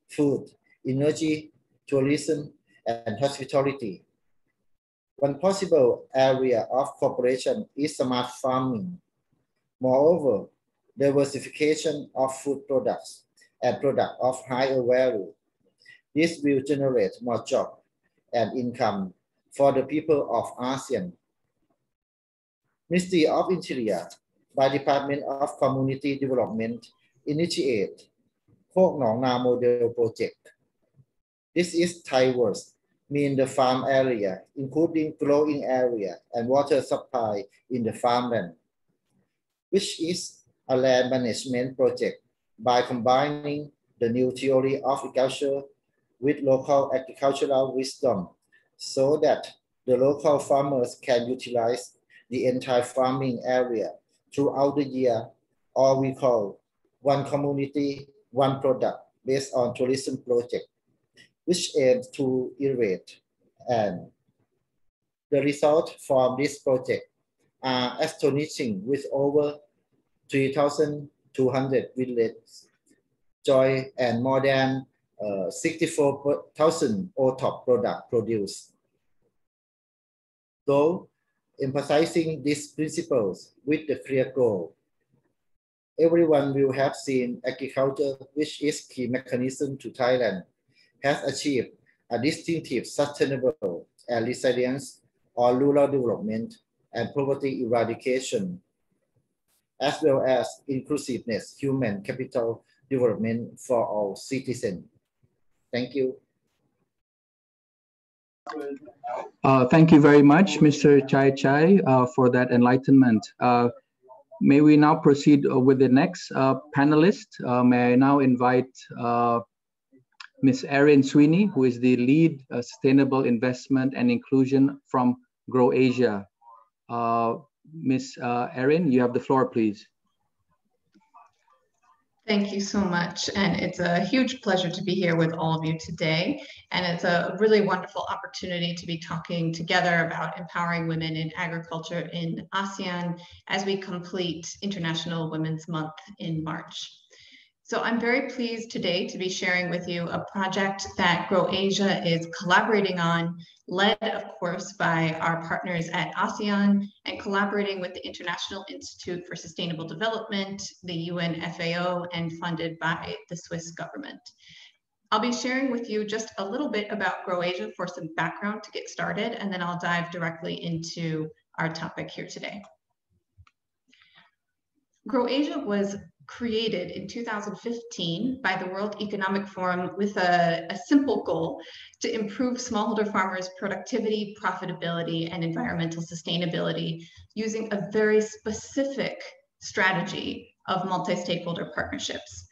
food, energy, tourism, and hospitality. One possible area of cooperation is smart farming. Moreover, diversification of food products and products of higher value. This will generate more jobs and income for the people of ASEAN. Ministry of Interior by Department of Community Development initiate Kok Nong Na Model Project. This is Thai words mean the farm area, including growing area and water supply in the farmland, which is a land management project by combining the new theory of agriculture with local agricultural wisdom so that the local farmers can utilize the entire farming area throughout the year, or we call one community, one product based on tourism project which aims to innovate. And the results from this project are astonishing with over 3,200 villages joy and more than uh, 64,000 OTOP product produced. Though emphasizing these principles with the clear goal, everyone will have seen agriculture, which is key mechanism to Thailand has achieved a distinctive sustainable and resilience or rural development and poverty eradication, as well as inclusiveness, human capital development for all citizens. Thank you. Uh, thank you very much, Mr. Chai Chai, uh, for that enlightenment. Uh, may we now proceed with the next uh, panelist? Uh, may I now invite uh, Ms. Erin Sweeney, who is the lead uh, sustainable investment and inclusion from Grow Asia. Uh, Ms. Uh, Erin, you have the floor, please. Thank you so much. And it's a huge pleasure to be here with all of you today. And it's a really wonderful opportunity to be talking together about empowering women in agriculture in ASEAN as we complete International Women's Month in March. So I'm very pleased today to be sharing with you a project that Grow Asia is collaborating on, led of course by our partners at ASEAN and collaborating with the International Institute for Sustainable Development, the UN FAO, and funded by the Swiss government. I'll be sharing with you just a little bit about Grow Asia for some background to get started, and then I'll dive directly into our topic here today. Grow Asia was created in 2015 by the World Economic Forum with a, a, simple goal to improve smallholder farmers' productivity, profitability, and environmental sustainability using a very specific strategy of multi-stakeholder partnerships.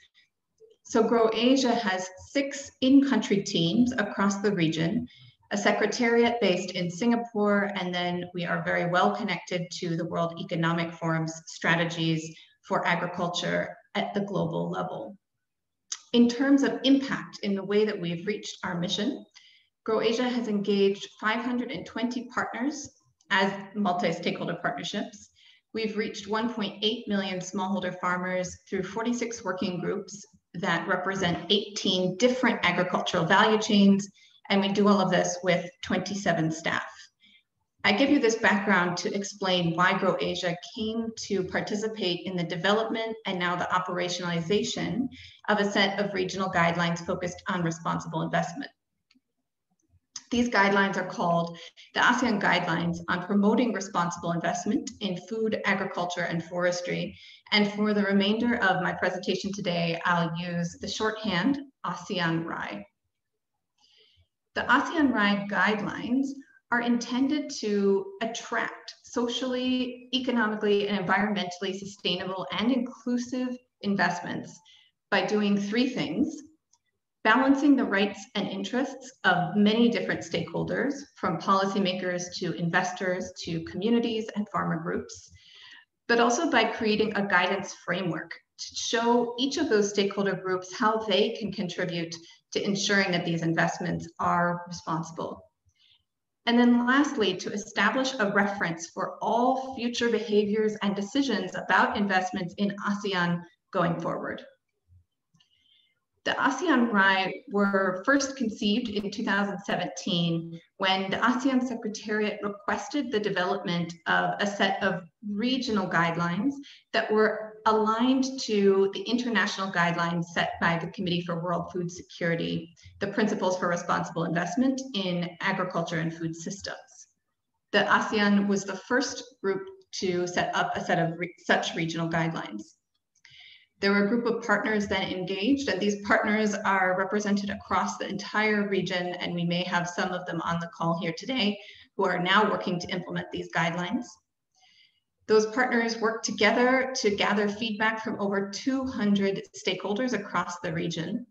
So Grow Asia has six in-country teams across the region a secretariat based in Singapore, and then we are very well connected to the World Economic Forum's strategies for agriculture at the global level. In terms of impact in the way that we've reached our mission, Grow Asia has engaged 520 partners as multi-stakeholder partnerships. We've reached 1.8 million smallholder farmers through 46 working groups that represent 18 different agricultural value chains, and we do all of this with 27 staff. I give you this background to explain why Grow Asia came to participate in the development and now the operationalization of a set of regional guidelines focused on responsible investment. These guidelines are called the ASEAN Guidelines on Promoting Responsible Investment in Food, Agriculture, and Forestry. And for the remainder of my presentation today, I'll use the shorthand ASEAN RAI. The ASEAN RAI guidelines are intended to attract socially, economically, and environmentally sustainable and inclusive investments by doing three things balancing the rights and interests of many different stakeholders, from policymakers to investors to communities and farmer groups, but also by creating a guidance framework to show each of those stakeholder groups how they can contribute to ensuring that these investments are responsible. And then lastly, to establish a reference for all future behaviors and decisions about investments in ASEAN going forward. The ASEAN RAI were first conceived in 2017 when the ASEAN Secretariat requested the development of a set of regional guidelines that were aligned to the international guidelines set by the Committee for World Food Security, the Principles for Responsible Investment in Agriculture and Food Systems. The ASEAN was the first group to set up a set of re such regional guidelines. There were a group of partners then engaged, and these partners are represented across the entire region, and we may have some of them on the call here today who are now working to implement these guidelines. Those partners work together to gather feedback from over 200 stakeholders across the region.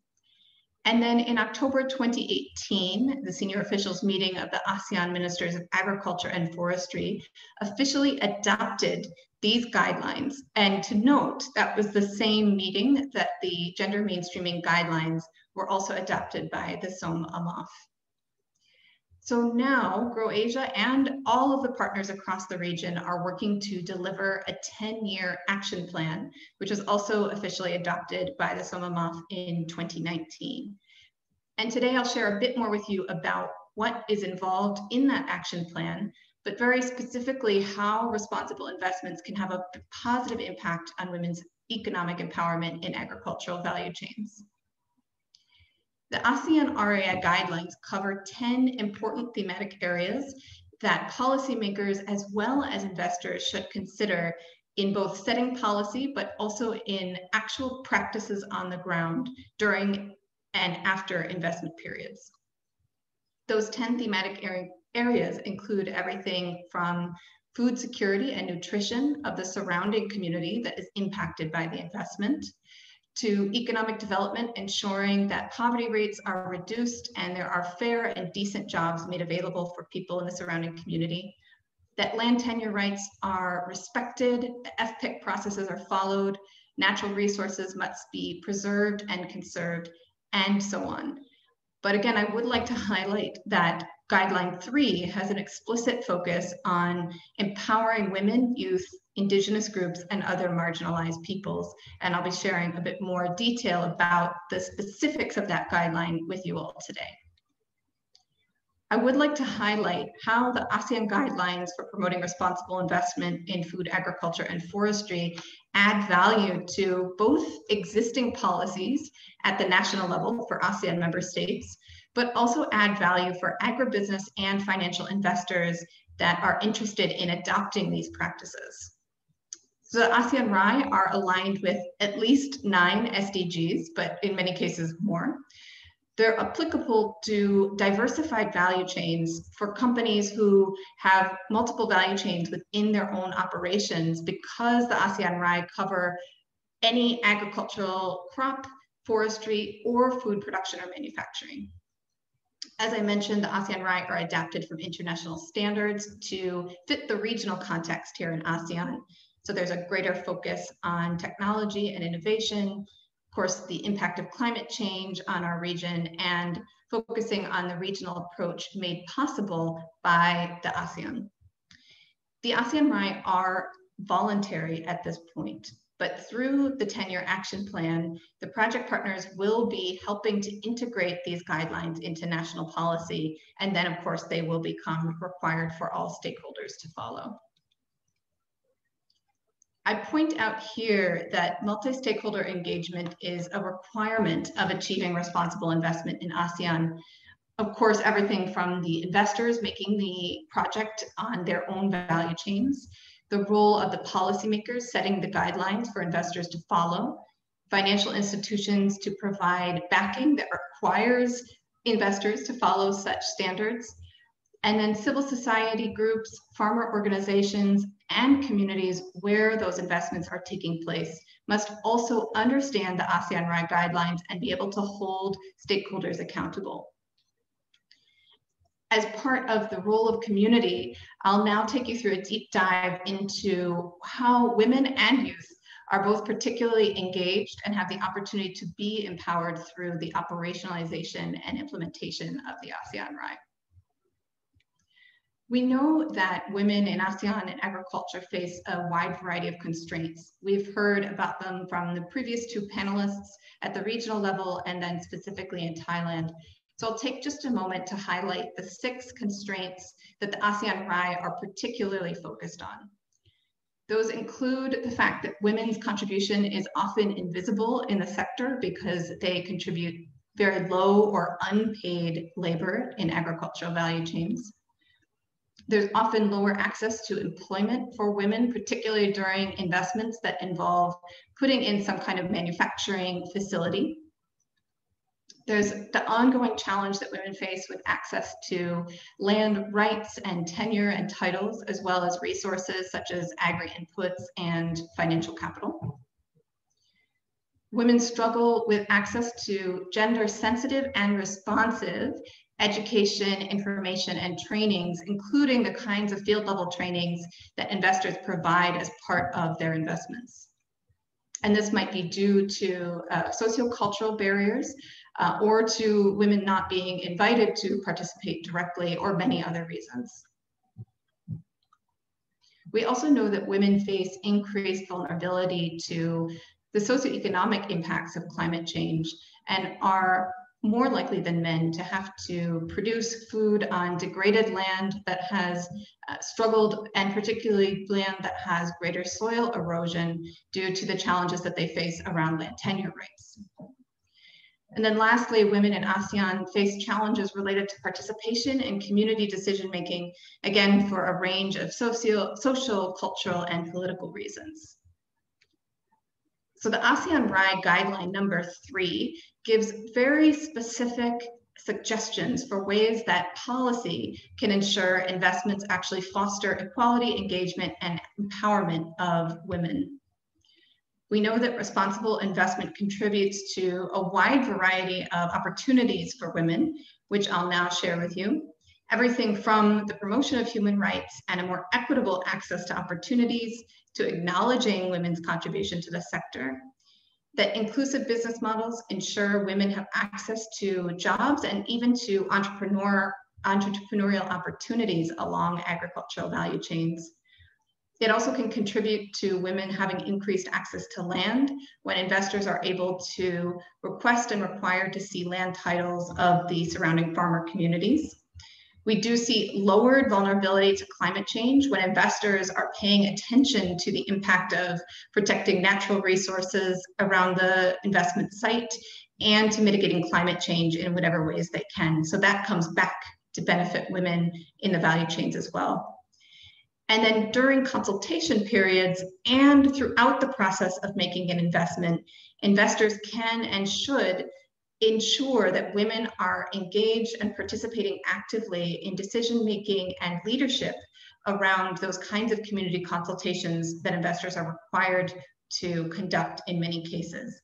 And then in October 2018, the senior officials meeting of the ASEAN Ministers of Agriculture and Forestry officially adopted these guidelines. And to note, that was the same meeting that the gender mainstreaming guidelines were also adopted by the SOM AMAF. So now Grow Asia and all of the partners across the region are working to deliver a 10-year action plan, which was also officially adopted by the SOMAMAF in 2019. And today I'll share a bit more with you about what is involved in that action plan, but very specifically how responsible investments can have a positive impact on women's economic empowerment in agricultural value chains. The ASEAN RAI guidelines cover 10 important thematic areas that policymakers as well as investors should consider in both setting policy, but also in actual practices on the ground during and after investment periods. Those 10 thematic areas include everything from food security and nutrition of the surrounding community that is impacted by the investment, to economic development, ensuring that poverty rates are reduced and there are fair and decent jobs made available for people in the surrounding community, that land tenure rights are respected, FPIC processes are followed, natural resources must be preserved and conserved, and so on. But again, I would like to highlight that Guideline 3 has an explicit focus on empowering women, youth, indigenous groups, and other marginalized peoples. And I'll be sharing a bit more detail about the specifics of that guideline with you all today. I would like to highlight how the ASEAN guidelines for promoting responsible investment in food, agriculture, and forestry add value to both existing policies at the national level for ASEAN member states, but also add value for agribusiness and financial investors that are interested in adopting these practices. So the ASEAN RAI are aligned with at least nine SDGs, but in many cases more. They're applicable to diversified value chains for companies who have multiple value chains within their own operations because the ASEAN RAI cover any agricultural crop, forestry, or food production or manufacturing. As I mentioned, the ASEAN RAI are adapted from international standards to fit the regional context here in ASEAN. So there's a greater focus on technology and innovation, of course, the impact of climate change on our region, and focusing on the regional approach made possible by the ASEAN. The ASEAN RAI are voluntary at this point. But through the 10-year action plan, the project partners will be helping to integrate these guidelines into national policy. And then, of course, they will become required for all stakeholders to follow. I point out here that multi-stakeholder engagement is a requirement of achieving responsible investment in ASEAN. Of course, everything from the investors making the project on their own value chains the role of the policymakers setting the guidelines for investors to follow, financial institutions to provide backing that requires investors to follow such standards, and then civil society groups, farmer organizations, and communities where those investments are taking place must also understand the ASEAN RAI guidelines and be able to hold stakeholders accountable as part of the role of community, I'll now take you through a deep dive into how women and youth are both particularly engaged and have the opportunity to be empowered through the operationalization and implementation of the ASEAN RAI. We know that women in ASEAN and agriculture face a wide variety of constraints. We've heard about them from the previous two panelists at the regional level and then specifically in Thailand. So I'll take just a moment to highlight the six constraints that the ASEAN RAI are particularly focused on. Those include the fact that women's contribution is often invisible in the sector because they contribute very low or unpaid labor in agricultural value chains. There's often lower access to employment for women, particularly during investments that involve putting in some kind of manufacturing facility there's the ongoing challenge that women face with access to land rights and tenure and titles, as well as resources such as agri inputs and financial capital. Women struggle with access to gender sensitive and responsive education, information, and trainings, including the kinds of field level trainings that investors provide as part of their investments. And this might be due to uh, sociocultural barriers uh, or to women not being invited to participate directly or many other reasons. We also know that women face increased vulnerability to the socioeconomic impacts of climate change and are more likely than men to have to produce food on degraded land that has uh, struggled and particularly land that has greater soil erosion due to the challenges that they face around land tenure rights. And then lastly, women in ASEAN face challenges related to participation in community decision making, again, for a range of socio, social, cultural, and political reasons. So the ASEAN RAI guideline number three gives very specific suggestions for ways that policy can ensure investments actually foster equality, engagement, and empowerment of women. We know that responsible investment contributes to a wide variety of opportunities for women, which I'll now share with you. Everything from the promotion of human rights and a more equitable access to opportunities to acknowledging women's contribution to the sector. That inclusive business models ensure women have access to jobs and even to entrepreneur, entrepreneurial opportunities along agricultural value chains. It also can contribute to women having increased access to land when investors are able to request and require to see land titles of the surrounding farmer communities. We do see lowered vulnerability to climate change when investors are paying attention to the impact of protecting natural resources around the investment site and to mitigating climate change in whatever ways they can. So that comes back to benefit women in the value chains as well. And then during consultation periods and throughout the process of making an investment, investors can and should ensure that women are engaged and participating actively in decision making and leadership around those kinds of community consultations that investors are required to conduct in many cases.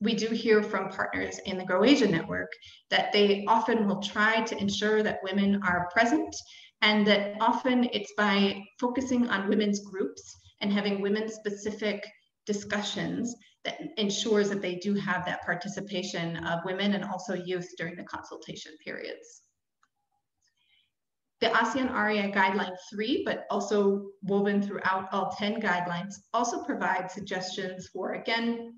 we do hear from partners in the Grow Asia network that they often will try to ensure that women are present and that often it's by focusing on women's groups and having women specific discussions that ensures that they do have that participation of women and also youth during the consultation periods. The ASEAN RAI Guideline 3, but also woven throughout all 10 guidelines, also provide suggestions for, again,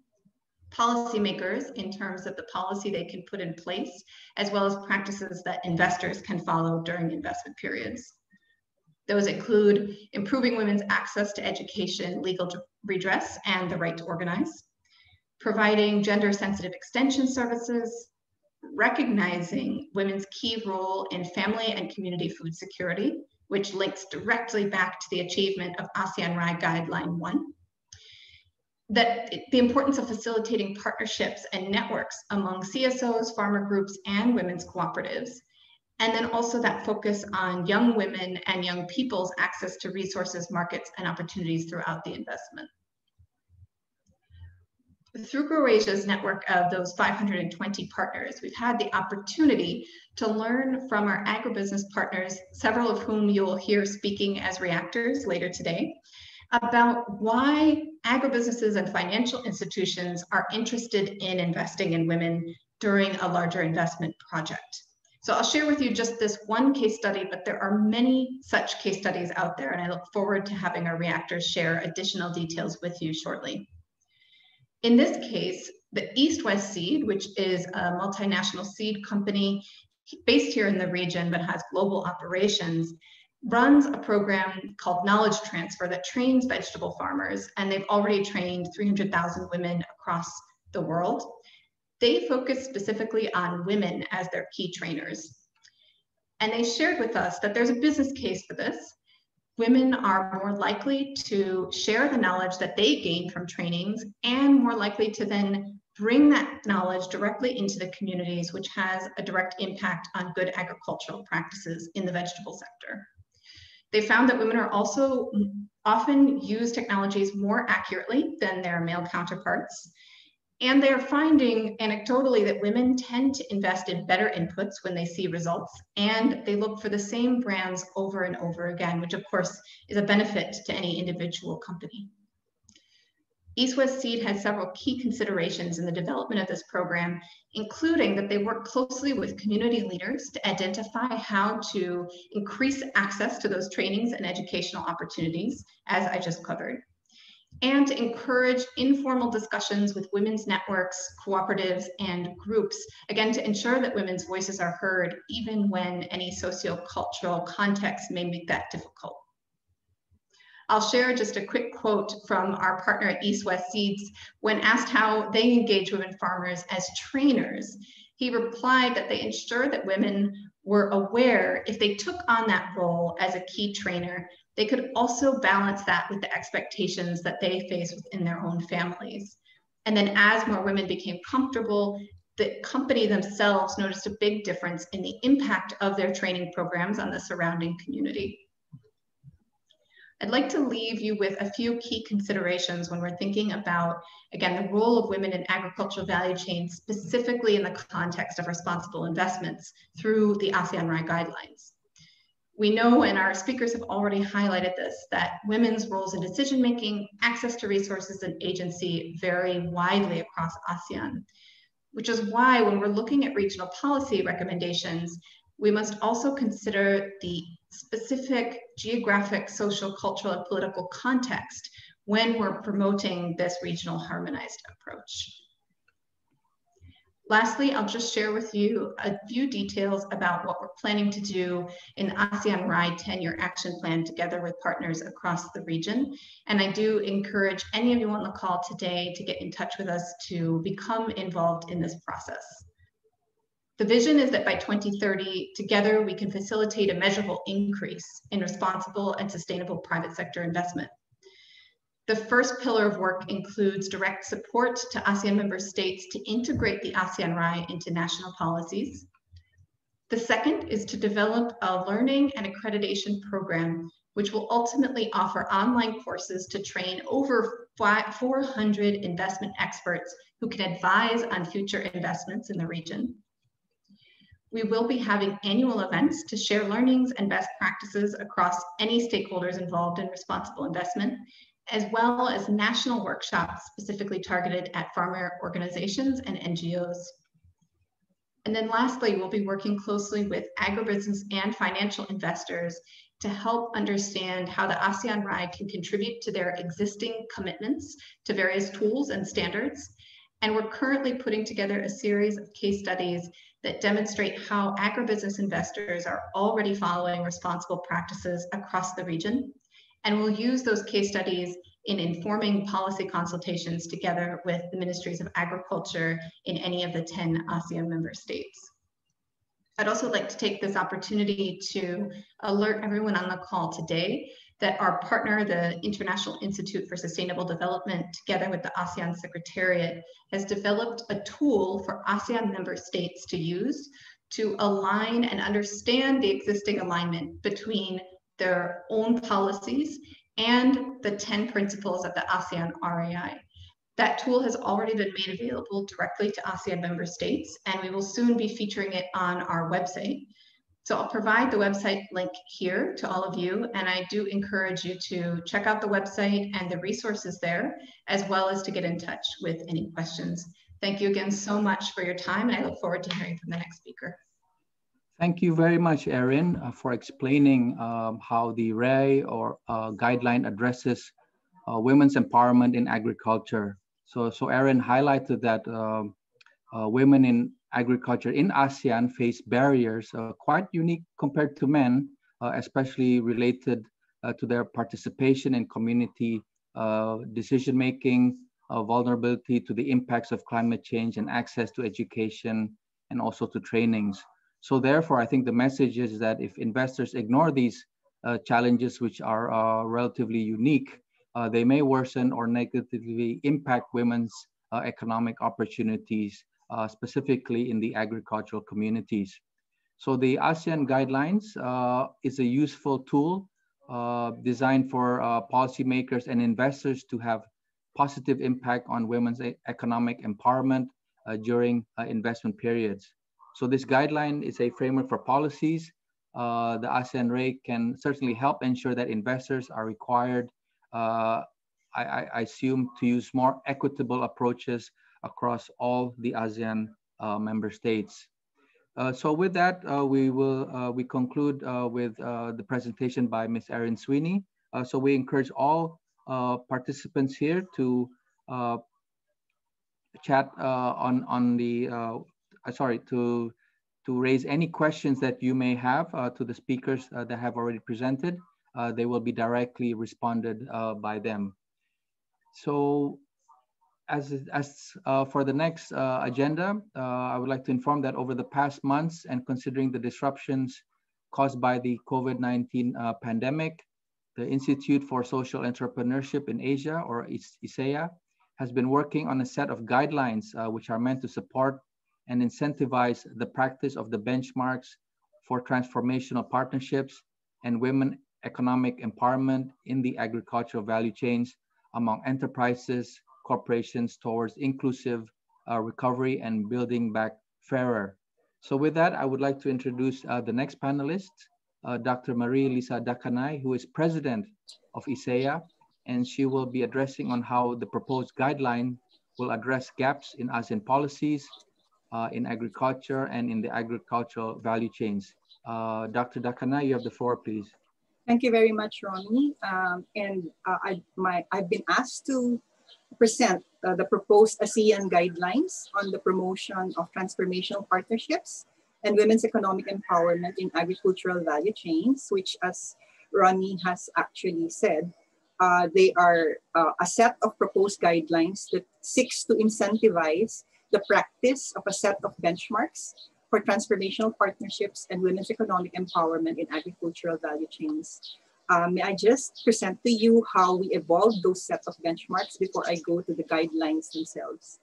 policymakers in terms of the policy they can put in place, as well as practices that investors can follow during investment periods. Those include improving women's access to education, legal redress, and the right to organize, providing gender sensitive extension services, recognizing women's key role in family and community food security, which links directly back to the achievement of ASEAN RAI Guideline 1, that the importance of facilitating partnerships and networks among CSOs, farmer groups, and women's cooperatives. And then also that focus on young women and young people's access to resources, markets, and opportunities throughout the investment. Through Grow Asia's network of those 520 partners, we've had the opportunity to learn from our agribusiness partners, several of whom you will hear speaking as reactors later today, about why agribusinesses and financial institutions are interested in investing in women during a larger investment project. So I'll share with you just this one case study, but there are many such case studies out there, and I look forward to having our reactors share additional details with you shortly. In this case, the East West Seed, which is a multinational seed company based here in the region but has global operations, runs a program called Knowledge Transfer that trains vegetable farmers, and they've already trained 300,000 women across the world. They focus specifically on women as their key trainers. And they shared with us that there's a business case for this. Women are more likely to share the knowledge that they gain from trainings and more likely to then bring that knowledge directly into the communities, which has a direct impact on good agricultural practices in the vegetable sector. They found that women are also often use technologies more accurately than their male counterparts. And they're finding anecdotally that women tend to invest in better inputs when they see results, and they look for the same brands over and over again, which of course is a benefit to any individual company. East West Seed had several key considerations in the development of this program, including that they work closely with community leaders to identify how to increase access to those trainings and educational opportunities, as I just covered, and to encourage informal discussions with women's networks, cooperatives, and groups, again, to ensure that women's voices are heard, even when any sociocultural context may make that difficult. I'll share just a quick quote from our partner at East West Seeds. When asked how they engage women farmers as trainers, he replied that they ensure that women were aware if they took on that role as a key trainer, they could also balance that with the expectations that they face within their own families. And then as more women became comfortable, the company themselves noticed a big difference in the impact of their training programs on the surrounding community. I'd like to leave you with a few key considerations when we're thinking about, again, the role of women in agricultural value chains, specifically in the context of responsible investments through the ASEAN RAI guidelines. We know, and our speakers have already highlighted this, that women's roles in decision making, access to resources, and agency vary widely across ASEAN, which is why when we're looking at regional policy recommendations, we must also consider the specific geographic, social, cultural, and political context when we're promoting this regional harmonized approach. Lastly, I'll just share with you a few details about what we're planning to do in ASEAN RAI 10-year action plan together with partners across the region. And I do encourage any of you on the call today to get in touch with us to become involved in this process. The vision is that by 2030, together we can facilitate a measurable increase in responsible and sustainable private sector investment. The first pillar of work includes direct support to ASEAN member states to integrate the ASEAN RAI into national policies. The second is to develop a learning and accreditation program, which will ultimately offer online courses to train over 400 investment experts who can advise on future investments in the region. We will be having annual events to share learnings and best practices across any stakeholders involved in responsible investment, as well as national workshops specifically targeted at farmer organizations and NGOs. And then lastly, we'll be working closely with agribusiness and financial investors to help understand how the ASEAN RAI can contribute to their existing commitments to various tools and standards. And we're currently putting together a series of case studies that demonstrate how agribusiness investors are already following responsible practices across the region. And we'll use those case studies in informing policy consultations together with the ministries of agriculture in any of the 10 ASEAN member states. I'd also like to take this opportunity to alert everyone on the call today that our partner, the International Institute for Sustainable Development, together with the ASEAN Secretariat, has developed a tool for ASEAN member states to use to align and understand the existing alignment between their own policies and the 10 principles of the ASEAN RAI. That tool has already been made available directly to ASEAN member states, and we will soon be featuring it on our website. So I'll provide the website link here to all of you, and I do encourage you to check out the website and the resources there, as well as to get in touch with any questions. Thank you again so much for your time, and I look forward to hearing from the next speaker. Thank you very much, Erin, uh, for explaining um, how the RAI or uh, guideline addresses uh, women's empowerment in agriculture. So, so Erin highlighted that um, uh, women in agriculture in ASEAN face barriers uh, quite unique compared to men, uh, especially related uh, to their participation in community uh, decision making, uh, vulnerability to the impacts of climate change, and access to education and also to trainings. So, therefore, I think the message is that if investors ignore these challenges, which are relatively unique, uh, they may worsen or negatively impact women's uh, economic opportunities, uh, specifically in the agricultural communities. So the ASEAN guidelines uh, is a useful tool uh, designed for uh, policymakers and investors to have positive impact on women's economic empowerment during investment periods. So this guideline is a framework for policies. the ASEAN rate can certainly help ensure that investors are required uh, I, I, assume to use more equitable approaches across all the ASEAN uh, member states. Uh, so with that, uh, we will uh, we conclude uh, with the presentation by Ms. Erin Sweeney. so we encourage all participants here to chat on on the sorry to to raise any questions that you may have to the speakers that have already presented uh, they will be directly responded uh, by them. So as, as uh, for the next uh, agenda, uh, I would like to inform that over the past months and considering the disruptions caused by the COVID-19 uh, pandemic, the Institute for Social Entrepreneurship in Asia, or ISEA, has been working on a set of guidelines which are meant to support and incentivize the practice of the benchmarks for transformational partnerships and women economic empowerment in the agricultural value chains among enterprises, corporations towards inclusive uh, recovery and building back fairer. So with that, I would like to introduce uh, the next panelist, uh, Dr. Marie Lisa Dacanay, who is president of ISEA, and she will be addressing on how the proposed guideline will address gaps in ASEAN policies uh, in agriculture and in the agricultural value chains. Uh, Dr. Dacanay, you have the floor, please. Thank you very much, Ronnie. Um, and uh, I, my, I've been asked to present uh, the proposed ASEAN guidelines on the promotion of transformational partnerships and women's economic empowerment in agricultural value chains, which as Ronnie has actually said, uh, they are uh, a set of proposed guidelines that seeks to incentivize the practice of a set of benchmarks for transformational partnerships and women's economic empowerment in agricultural value chains. Um, may I just present to you how we evolved those set of benchmarks before I go to the guidelines themselves.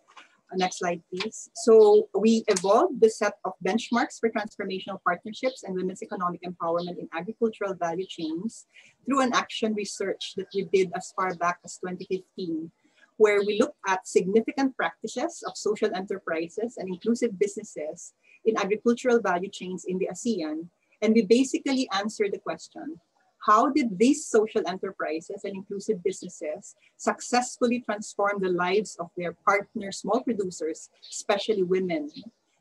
Uh, next slide, please. So we evolved the set of benchmarks for transformational partnerships and women's economic empowerment in agricultural value chains through an action research that we did as far back as 2015 where we looked at significant practices of social enterprises and inclusive businesses in agricultural value chains in the ASEAN. And we basically answered the question, how did these social enterprises and inclusive businesses successfully transform the lives of their partner small producers, especially women?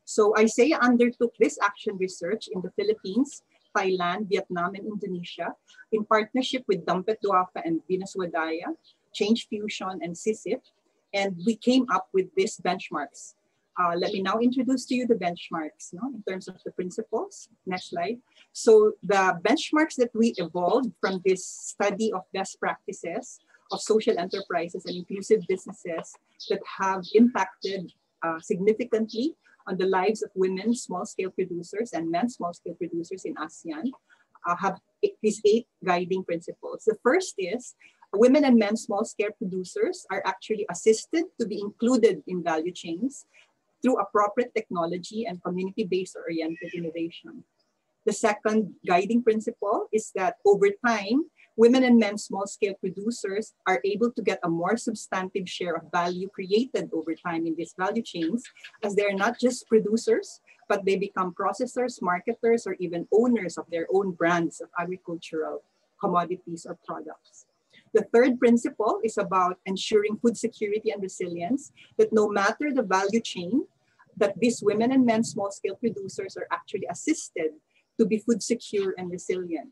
So ISEA undertook this action research in the Philippines, Thailand, Vietnam, and Indonesia in partnership with Dompet Dhuafa and Bina Swadaya, Change Fusion, and CICIP. And we came up with these benchmarks. Uh, let me now introduce to you the benchmarks no, in terms of the principles. Next slide. So the benchmarks that we evolved from this study of best practices of social enterprises and inclusive businesses that have impacted uh, significantly on the lives of women small-scale producers and men small-scale producers in ASEAN uh, have these eight guiding principles. The first is women and men small-scale producers are actually assisted to be included in value chains through appropriate technology and community-based oriented innovation. The second guiding principle is that over time, women and men small-scale producers are able to get a more substantive share of value created over time in these value chains as they're not just producers, but they become processors, marketers, or even owners of their own brands of agricultural commodities or products. The third principle is about ensuring food security and resilience, that no matter the value chain, that these women and men small scale producers are actually assisted to be food secure and resilient.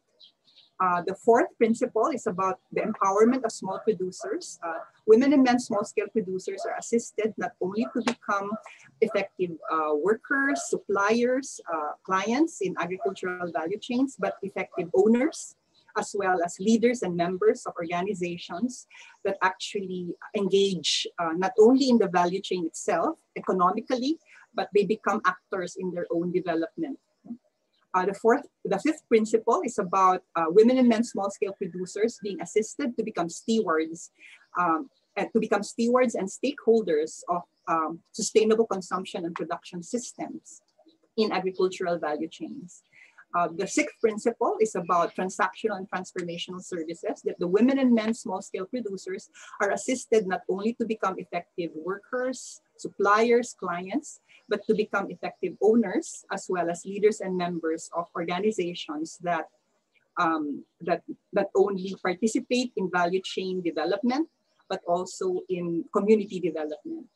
Uh, the fourth principle is about the empowerment of small producers. Uh, women and men small scale producers are assisted not only to become effective uh, workers, suppliers, uh, clients in agricultural value chains, but effective owners, as well as leaders and members of organizations that actually engage uh, not only in the value chain itself economically, but they become actors in their own development. Uh, the fourth, the fifth principle is about uh, women and men small-scale producers being assisted to become stewards, um, and to become stewards and stakeholders of um, sustainable consumption and production systems in agricultural value chains. Uh, the sixth principle is about transactional and transformational services that the women and men small-scale producers are assisted not only to become effective workers, suppliers, clients, but to become effective owners as well as leaders and members of organizations that um, that not only participate in value chain development, but also in community development.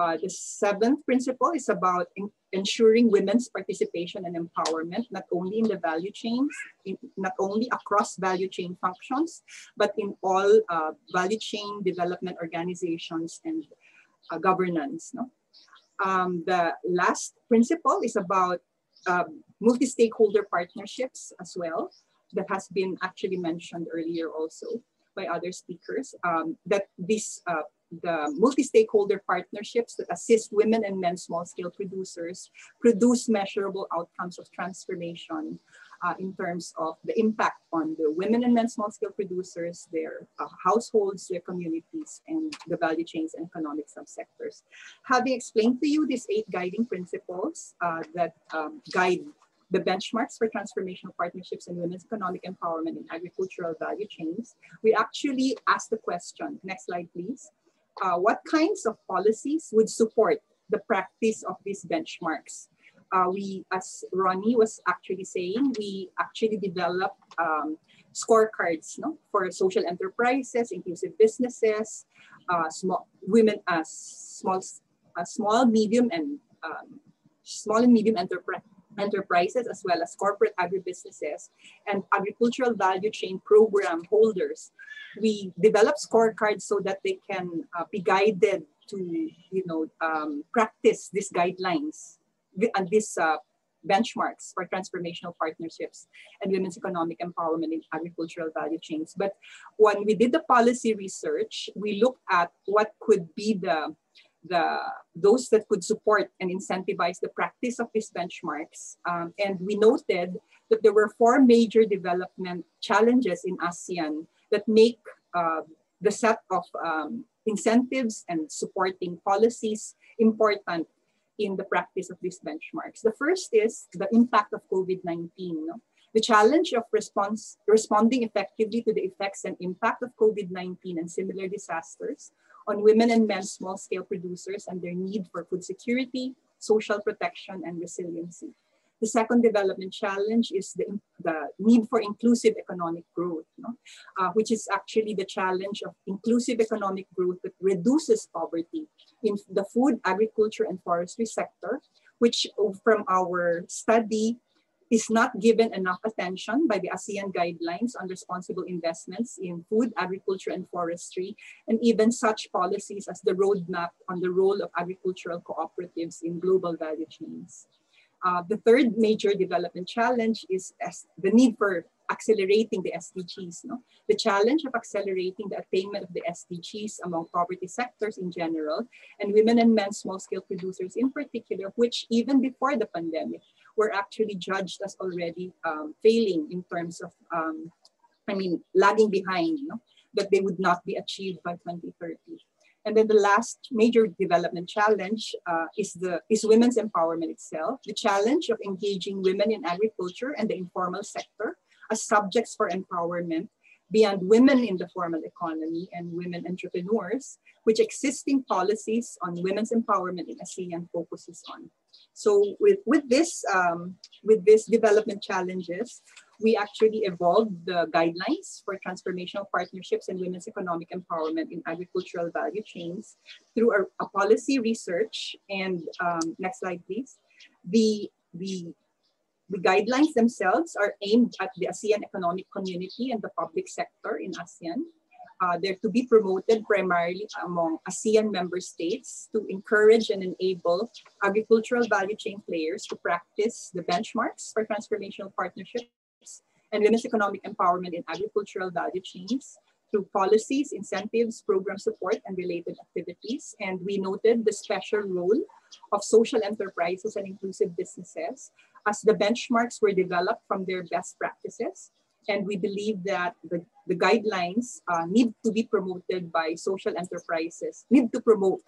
Uh, the seventh principle is about ensuring women's participation and empowerment, not only in the value chains, in, not only across value chain functions, but in all uh, value chain development organizations and uh, governance. No? Um, the last principle is about um, multi-stakeholder partnerships as well that has been actually mentioned earlier also by other speakers, um, that this uh, the multi-stakeholder partnerships that assist women and men small-scale producers produce measurable outcomes of transformation uh, in terms of the impact on the women and men small-scale producers, their uh, households, their communities, and the value chains and economic subsectors. Having explained to you these eight guiding principles uh, that um, guide the benchmarks for transformational partnerships and women's economic empowerment in agricultural value chains, we actually asked the question, next slide please, uh, what kinds of policies would support the practice of these benchmarks? Uh, we, as Ronnie was actually saying, we actually developed um, scorecards no, for social enterprises, inclusive businesses, uh, small women, uh, small, uh, small, medium, and um, small and medium enterprise enterprises as well as corporate agribusinesses and agricultural value chain program holders. We develop scorecards so that they can uh, be guided to, you know, um, practice these guidelines and these uh, benchmarks for transformational partnerships and women's economic empowerment in agricultural value chains. But when we did the policy research, we looked at what could be the the those that could support and incentivize the practice of these benchmarks. Um, and we noted that there were four major development challenges in ASEAN that make uh, the set of um, incentives and supporting policies important in the practice of these benchmarks. The first is the impact of COVID-19. No? The challenge of response, responding effectively to the effects and impact of COVID-19 and similar disasters on women and men small-scale producers and their need for food security, social protection, and resiliency. The second development challenge is the, the need for inclusive economic growth, no? uh, which is actually the challenge of inclusive economic growth that reduces poverty in the food, agriculture, and forestry sector, which from our study is not given enough attention by the ASEAN guidelines on responsible investments in food, agriculture, and forestry, and even such policies as the roadmap on the role of agricultural cooperatives in global value chains. Uh, the third major development challenge is the need for accelerating the SDGs. No? The challenge of accelerating the attainment of the SDGs among poverty sectors in general, and women and men small-scale producers in particular, which even before the pandemic were actually judged as already um, failing in terms of, um, I mean, lagging behind, no? that they would not be achieved by 2030. And then the last major development challenge uh, is, the, is women's empowerment itself, the challenge of engaging women in agriculture and the informal sector as subjects for empowerment beyond women in the formal economy and women entrepreneurs, which existing policies on women's empowerment in ASEAN focuses on. So with, with, this, um, with this development challenges, we actually evolved the guidelines for transformational partnerships and women's economic empowerment in agricultural value chains through a, a policy research. And um, next slide, please. The, the, the guidelines themselves are aimed at the ASEAN economic community and the public sector in ASEAN. Uh, they're to be promoted primarily among ASEAN member states to encourage and enable agricultural value chain players to practice the benchmarks for transformational partnerships and women's economic empowerment in agricultural value chains through policies, incentives, program support, and related activities. And we noted the special role of social enterprises and inclusive businesses as the benchmarks were developed from their best practices. And we believe that the, the guidelines uh, need to be promoted by social enterprises, need to promote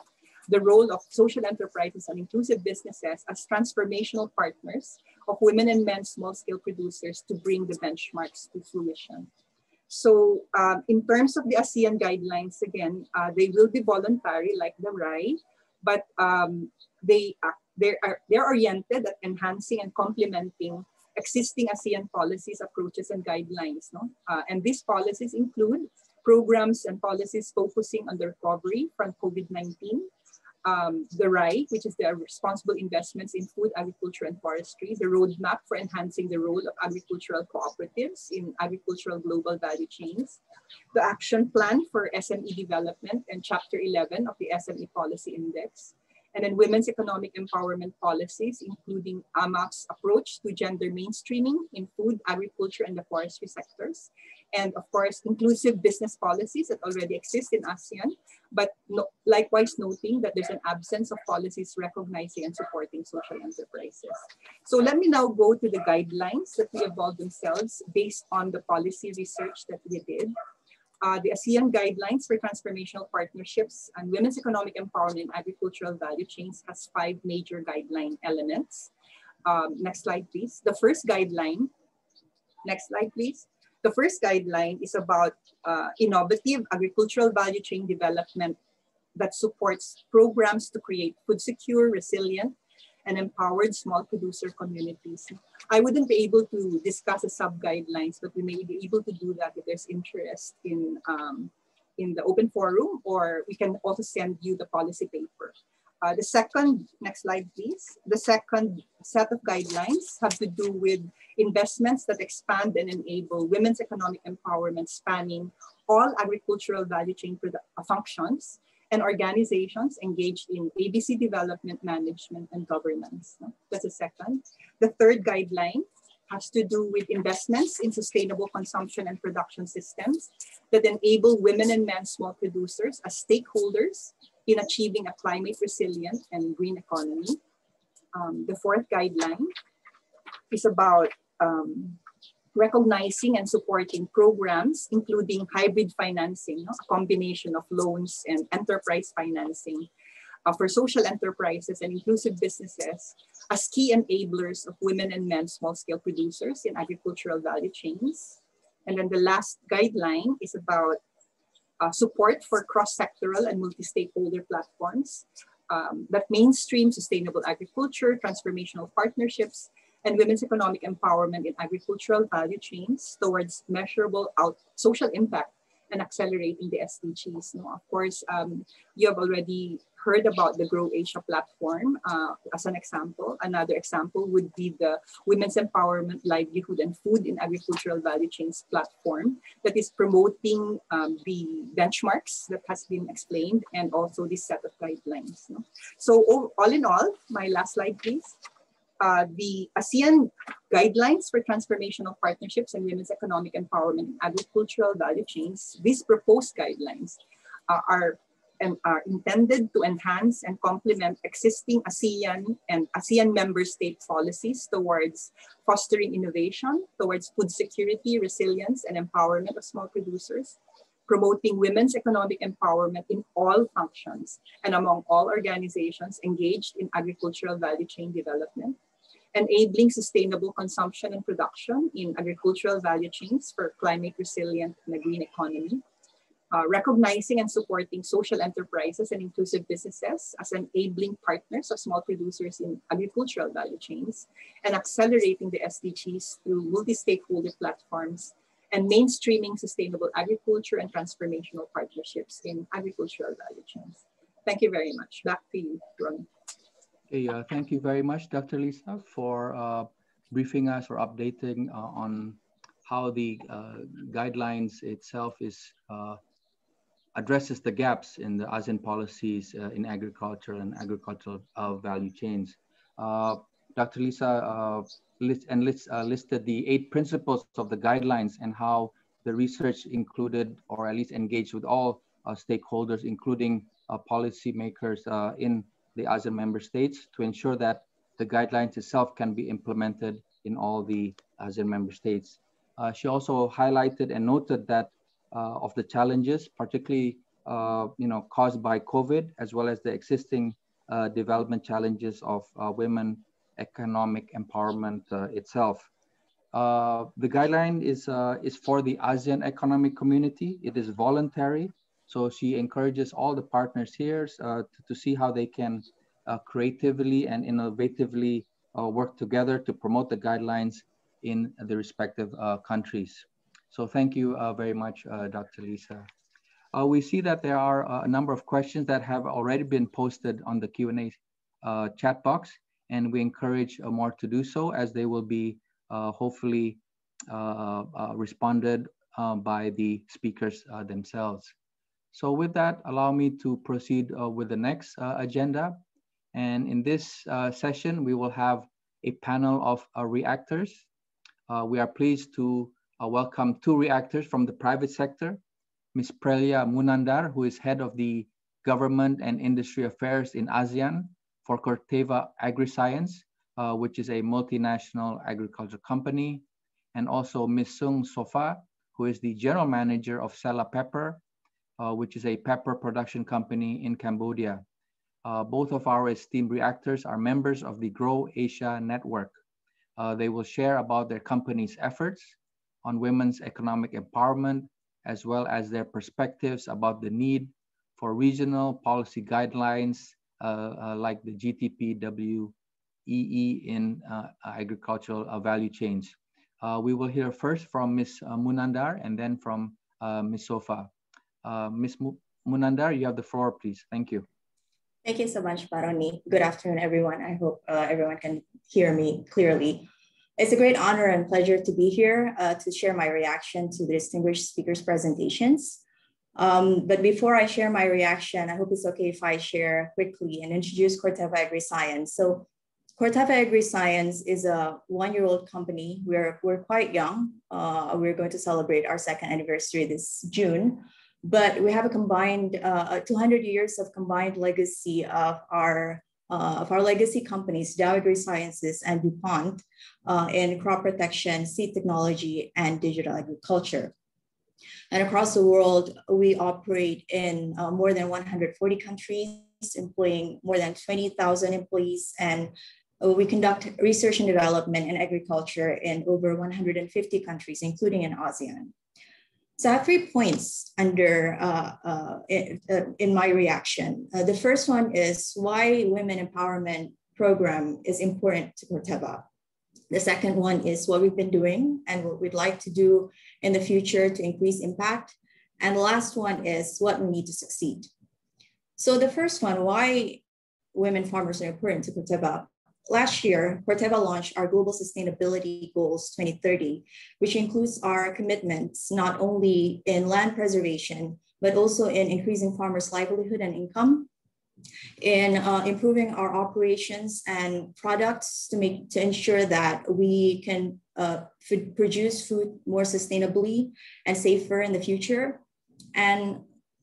the role of social enterprises and inclusive businesses as transformational partners of women and men small-scale producers to bring the benchmarks to fruition. So um, in terms of the ASEAN guidelines, again, uh, they will be voluntary like the RAI, but um, they, uh, they are, they're oriented at enhancing and complementing existing ASEAN policies, approaches, and guidelines. No? Uh, and these policies include programs and policies focusing on the recovery from COVID-19, um, the RAI, which is the responsible investments in food, agriculture, and forestry, the roadmap for enhancing the role of agricultural cooperatives in agricultural global value chains, the action plan for SME development and chapter 11 of the SME policy index, and then women's economic empowerment policies, including AMAF's approach to gender mainstreaming in food, agriculture, and the forestry sectors, and of course, inclusive business policies that already exist in ASEAN, but no, likewise noting that there's an absence of policies recognizing and supporting social enterprises. So let me now go to the guidelines that we evolved themselves based on the policy research that we did. Uh, the ASEAN Guidelines for Transformational Partnerships and Women's Economic Empowerment in Agricultural Value Chains has five major guideline elements. Um, next slide, please. The first guideline, next slide, please. The first guideline is about uh, innovative agricultural value chain development that supports programs to create food secure, resilient, and empowered small producer communities. I wouldn't be able to discuss the sub-guidelines, but we may be able to do that if there's interest in, um, in the open forum, or we can also send you the policy paper. Uh, the second, next slide, please. The second set of guidelines have to do with investments that expand and enable women's economic empowerment spanning all agricultural value chain functions and organizations engaged in AVC development, management, and governance. That's the second. The third guideline has to do with investments in sustainable consumption and production systems that enable women and men small producers as stakeholders in achieving a climate resilient and green economy. Um, the fourth guideline is about um, recognizing and supporting programs, including hybrid financing, a combination of loans and enterprise financing uh, for social enterprises and inclusive businesses as key enablers of women and men small-scale producers in agricultural value chains. And then the last guideline is about uh, support for cross-sectoral and multi-stakeholder platforms um, that mainstream sustainable agriculture, transformational partnerships, and women's economic empowerment in agricultural value chains towards measurable out social impact and accelerating the SDGs. No, of course, um, you have already heard about the Grow Asia platform uh, as an example. Another example would be the Women's Empowerment, Livelihood and Food in Agricultural Value Chains platform that is promoting um, the benchmarks that has been explained and also this set of guidelines. No? So all in all, my last slide, please. Uh, the ASEAN guidelines for transformational partnerships and women's economic empowerment in agricultural value chains, these proposed guidelines uh, are and are intended to enhance and complement existing ASEAN and ASEAN member state policies towards fostering innovation, towards food security, resilience, and empowerment of small producers, promoting women's economic empowerment in all functions and among all organizations engaged in agricultural value chain development, enabling sustainable consumption and production in agricultural value chains for climate resilient and a green economy, uh, recognizing and supporting social enterprises and inclusive businesses as enabling partners of small producers in agricultural value chains, and accelerating the SDGs through multi-stakeholder platforms and mainstreaming sustainable agriculture and transformational partnerships in agricultural value chains. Thank you very much. Back to you, Ron. Okay, uh, thank you very much, Dr. Lisa, for uh, briefing us or updating uh, on how the uh, guidelines itself is uh, addresses the gaps in the ASEAN policies uh, in agriculture and agricultural value chains. Dr. Lisa list and list, listed the eight principles of the guidelines and how the research included or at least engaged with all stakeholders, including policymakers in the ASEAN member states to ensure that the guidelines itself can be implemented in all the ASEAN member states. Uh, she also highlighted and noted that uh, of the challenges, particularly uh, you know caused by COVID, as well as the existing uh, development challenges of uh, women economic empowerment uh, itself. the guideline is is for the ASEAN economic community. It is voluntary so she encourages all the partners here uh, to, to, see how they can uh, creatively and innovatively uh, work together to promote the guidelines in the respective uh, countries. So thank you uh, very much, uh, Dr. Lisa. we see that there are a number of questions that have already been posted on the Q&A chat box, and we encourage more to do so as they will be hopefully responded by the speakers themselves. So with that, allow me to proceed uh, with the next uh, agenda. And in this uh, session, we will have a panel of uh, reactors. Uh, we are pleased to uh, welcome two reactors from the private sector, Ms. Prelia Munandar, who is head of the Government and Industry Affairs in ASEAN for Corteva AgriScience, which is a multinational agriculture company, and also Ms. Sung Sofa, who is the general manager of Sela Pepper, uh, which is a pepper production company in Cambodia. Uh, both of our esteemed reactors are members of the Grow Asia Network. Uh, they will share about their company's efforts on women's economic empowerment, as well as their perspectives about the need for regional policy guidelines uh, uh, like the GTPWEE in uh, agricultural value chains. we will hear first from Ms. Munandar and then from Ms. Sofa. Uh, Ms. Munandar, you have the floor, please. Thank you. Thank you so much, Baroni. Good afternoon, everyone. I hope uh, everyone can hear me clearly. It's a great honor and pleasure to be here uh, to share my reaction to the distinguished speakers' presentations. Um, but before I share my reaction, I hope it's okay if I share quickly and introduce Corteva AgriScience. So Corteva AgriScience is a one-year-old company. We're, we're quite young. Uh, we're going to celebrate our second anniversary this June but we have a combined uh, 200 years of combined legacy of our uh, of our legacy companies, Dow AgroSciences and DuPont, uh, in crop protection, seed technology, and digital agriculture. And across the world, we operate in uh, more than 140 countries, employing more than 20,000 employees, and we conduct research and development in agriculture in over 150 countries, including in ASEAN. So I have three points under uh, uh, in, uh, my reaction. Uh, the first one is why women empowerment program is important to Corteva. The second one is what we've been doing and what we'd like to do in the future to increase impact. And the last one is what we need to succeed. So the first one, why women farmers are important to Corteva. Last year, Corteva launched our Global Sustainability Goals 2030, which includes our commitments not only in land preservation, but also in increasing farmers' livelihood and income, in uh, improving our operations and products to make to ensure that we can uh, produce food more sustainably and safer in the future. And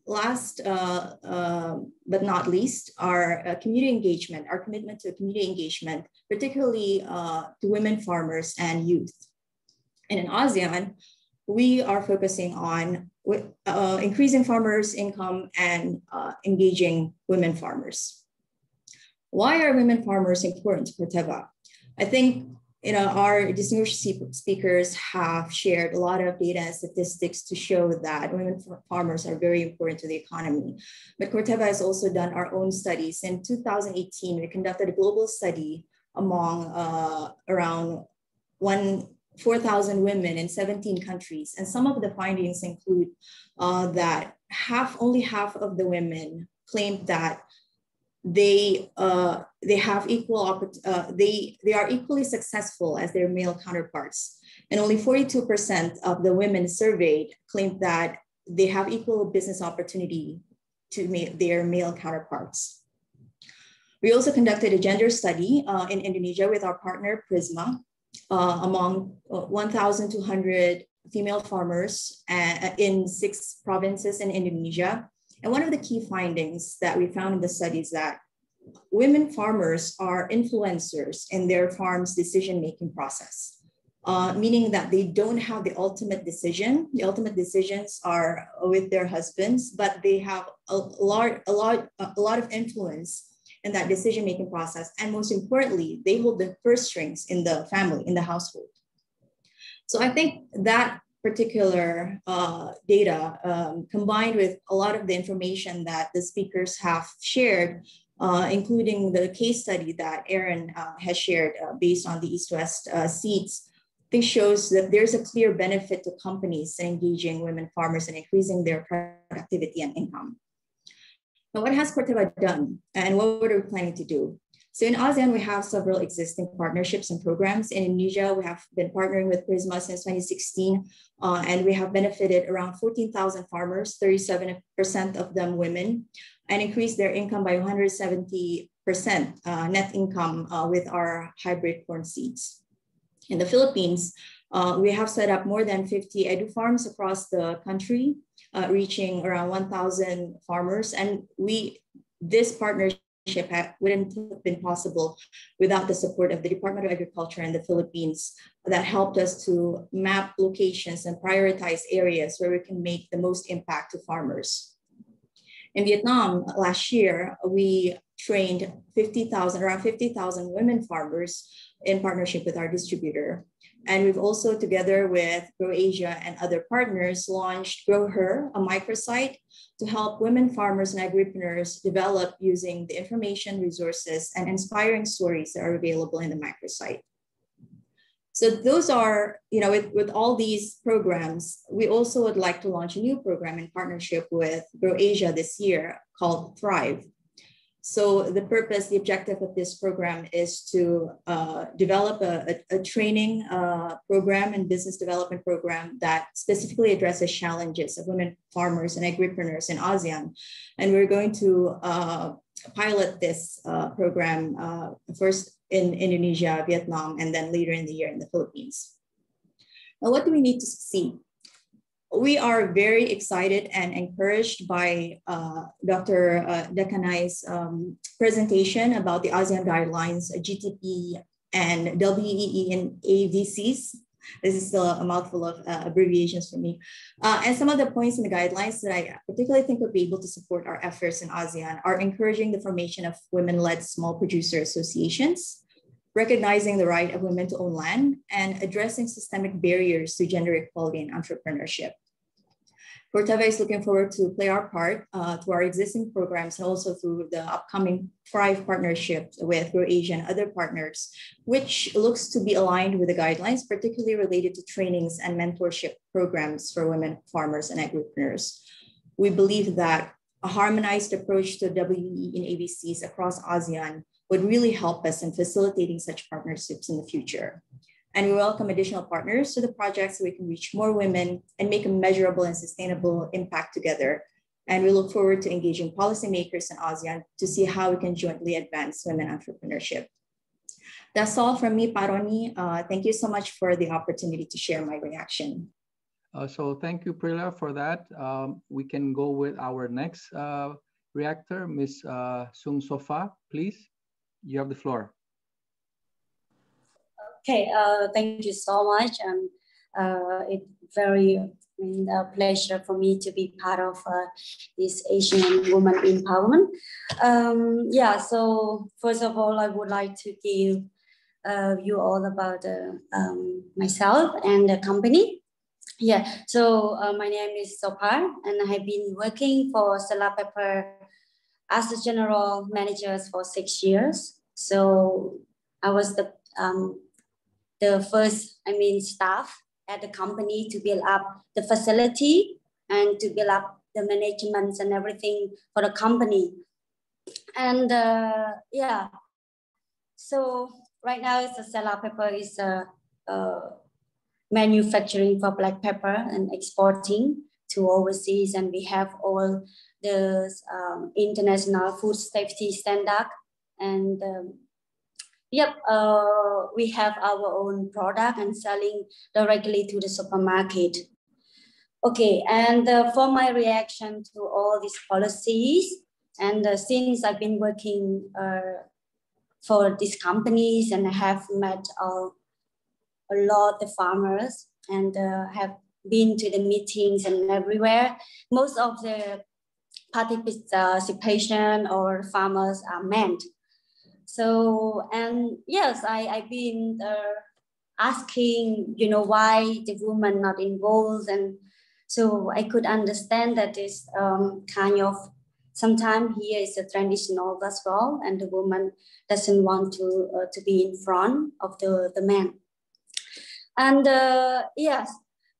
last uh, uh, but not least, our uh, community engagement, our commitment to community engagement, particularly uh, to women farmers and youth. And in ASEAN, we are focusing on uh, increasing farmers' income and engaging women farmers. Why are women farmers important to Corteva? I think you know, our distinguished speakers have shared a lot of data and statistics to show that women farmers are very important to the economy. But Corteva has also done our own studies. In 2018, we conducted a global study among uh, around one 4,000 women in 17 countries. And some of the findings include uh, that half, only half of the women claimed that they uh, they have equal uh, they they are equally successful as their male counterparts, and only 42% of the women surveyed claimed that they have equal business opportunity to their male counterparts. We also conducted a gender study uh, in Indonesia with our partner Prisma uh, among uh, 1,200 female farmers uh, in six provinces in Indonesia and one of the key findings that we found in the study is that women farmers are influencers in their farm's decision-making process, uh, meaning that they don't have the ultimate decision. The ultimate decisions are with their husbands, but they have a, lot, a, lot, a lot of influence in that decision-making process. And most importantly, they hold the first strings in the family, in the household. So I think that particular uh, data um, combined with a lot of the information that the speakers have shared, uh, including the case study that Erin uh, has shared uh, based on the East-West uh, seeds, this shows that there's a clear benefit to companies engaging women farmers and increasing their productivity and income. Now, what has Corteva done and what are we planning to do? So in ASEAN, we have several existing partnerships and programs. In Indonesia, we have been partnering with Prisma since 2016, uh, and we have benefited around 14,000 farmers, 37% of them women, and increased their income by 170% uh, net income uh, with our hybrid corn seeds. In the Philippines, uh, we have set up more than 50 edu farms across the country, uh, reaching around 1,000 farmers. And we this partnership wouldn't have been possible without the support of the Department of Agriculture in the Philippines that helped us to map locations and prioritize areas where we can make the most impact to farmers. In Vietnam last year, we trained 50,000, around 50,000 women farmers in partnership with our distributor. And we've also, together with Grow Asia and other partners, launched Grow Her, a microsite to help women farmers and agripreneurs develop using the information, resources, and inspiring stories that are available in the microsite. So those are, you know, with, with all these programs, we also would like to launch a new program in partnership with Grow Asia this year called Thrive. So the purpose, the objective of this program is to uh, develop a, a, a training uh, program and business development program that specifically addresses challenges of women farmers and agripreneurs in ASEAN. And we're going to uh, pilot this uh, program uh, first in Indonesia, Vietnam, and then later in the year in the Philippines. Now, what do we need to succeed? We are very excited and encouraged by uh, Dr. Uh, Dacanay's um, presentation about the ASEAN guidelines, GTP, and WEE and AVCs. This is still a mouthful of uh, abbreviations for me. Uh, and some of the points in the guidelines that I particularly think would be able to support our efforts in ASEAN are encouraging the formation of women-led small producer associations, recognizing the right of women to own land, and addressing systemic barriers to gender equality and entrepreneurship. Corteva is looking forward to play our part uh, through our existing programs and also through the upcoming Thrive partnership with Asia and other partners, which looks to be aligned with the guidelines, particularly related to trainings and mentorship programs for women farmers and agripreneurs. We believe that a harmonized approach to WE in AVCs across ASEAN would really help us in facilitating such partnerships in the future and we welcome additional partners to the project so we can reach more women and make a measurable and sustainable impact together. And we look forward to engaging policymakers in ASEAN to see how we can jointly advance women entrepreneurship. That's all from me, Paroni. Uh, thank you so much for the opportunity to share my reaction. Uh, so thank you, Prila, for that. Um, we can go with our next uh, reactor, Ms. Uh, Sung Sofa, please. You have the floor. Okay, uh, thank you so much. And uh, it's very a pleasure for me to be part of uh, this Asian woman empowerment. Um, yeah, so first of all, I would like to give uh, you all about uh, um, myself and the company. Yeah, so uh, my name is Sopar and I have been working for Stella Pepper as a general manager for six years. So I was the um, the first, I mean, staff at the company to build up the facility and to build up the management and everything for the company. And uh, yeah, so right now it's a Stella Pepper is a, a manufacturing for black pepper and exporting to overseas, and we have all the um, international food safety standard. And um, Yep, uh, we have our own product and selling directly to the supermarket. Okay, and uh, for my reaction to all these policies, and uh, since I've been working uh, for these companies and I have met a lot of farmers and uh, have been to the meetings and everywhere, most of the participation or farmers are men so, and yes, I, I've been uh, asking, you know, why the woman not involved. And so I could understand that is um, kind of, sometimes here is a traditional as well, and the woman doesn't want to, uh, to be in front of the, the man. And uh, yes,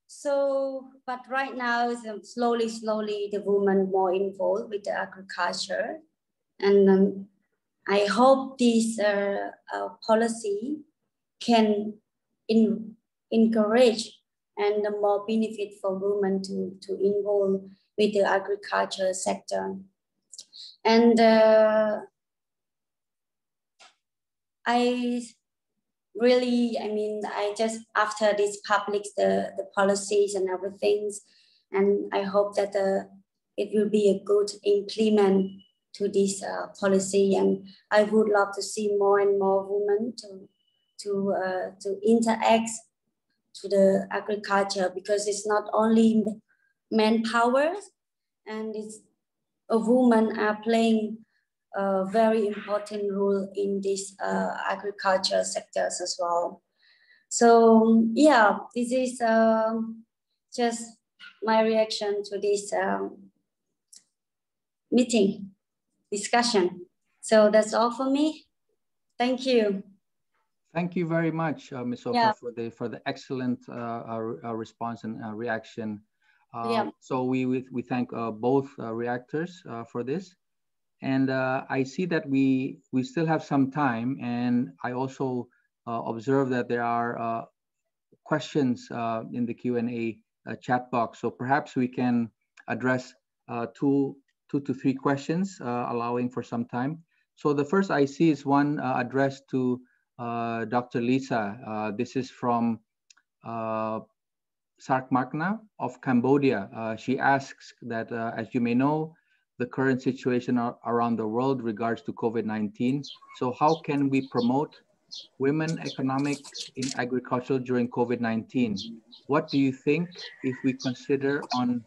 so, but right now, slowly, slowly, the woman more involved with the agriculture. And um, I hope this uh, uh, policy can in, encourage and more benefit for women to, to involve with the agriculture sector. And uh, I really, I mean, I just, after this public, the, the policies and everything, and I hope that uh, it will be a good implement to this uh, policy. And I would love to see more and more women to, to, uh, to interact to the agriculture because it's not only manpower and it's a woman are playing a very important role in this uh, agriculture sectors as well. So yeah, this is um, just my reaction to this um, meeting discussion. So that's all for me. Thank you. Thank you very much, uh, Ms. Oka, yeah. for the for the excellent uh, uh, uh response and uh, reaction. Um, yeah. So we we, we thank uh, both reactors for this, and I see that we we still have some time, and I also observe that there are questions in the Q and A chat box. So perhaps we can address two two to three questions, uh, allowing for some time. So the first I see is one uh, addressed to uh, Dr. Lisa. this is from Sark Magna of Cambodia. she asks that, as you may know, the current situation around the world regards to COVID-19. So how can we promote women economics in agriculture during COVID-19? What do you think if we consider on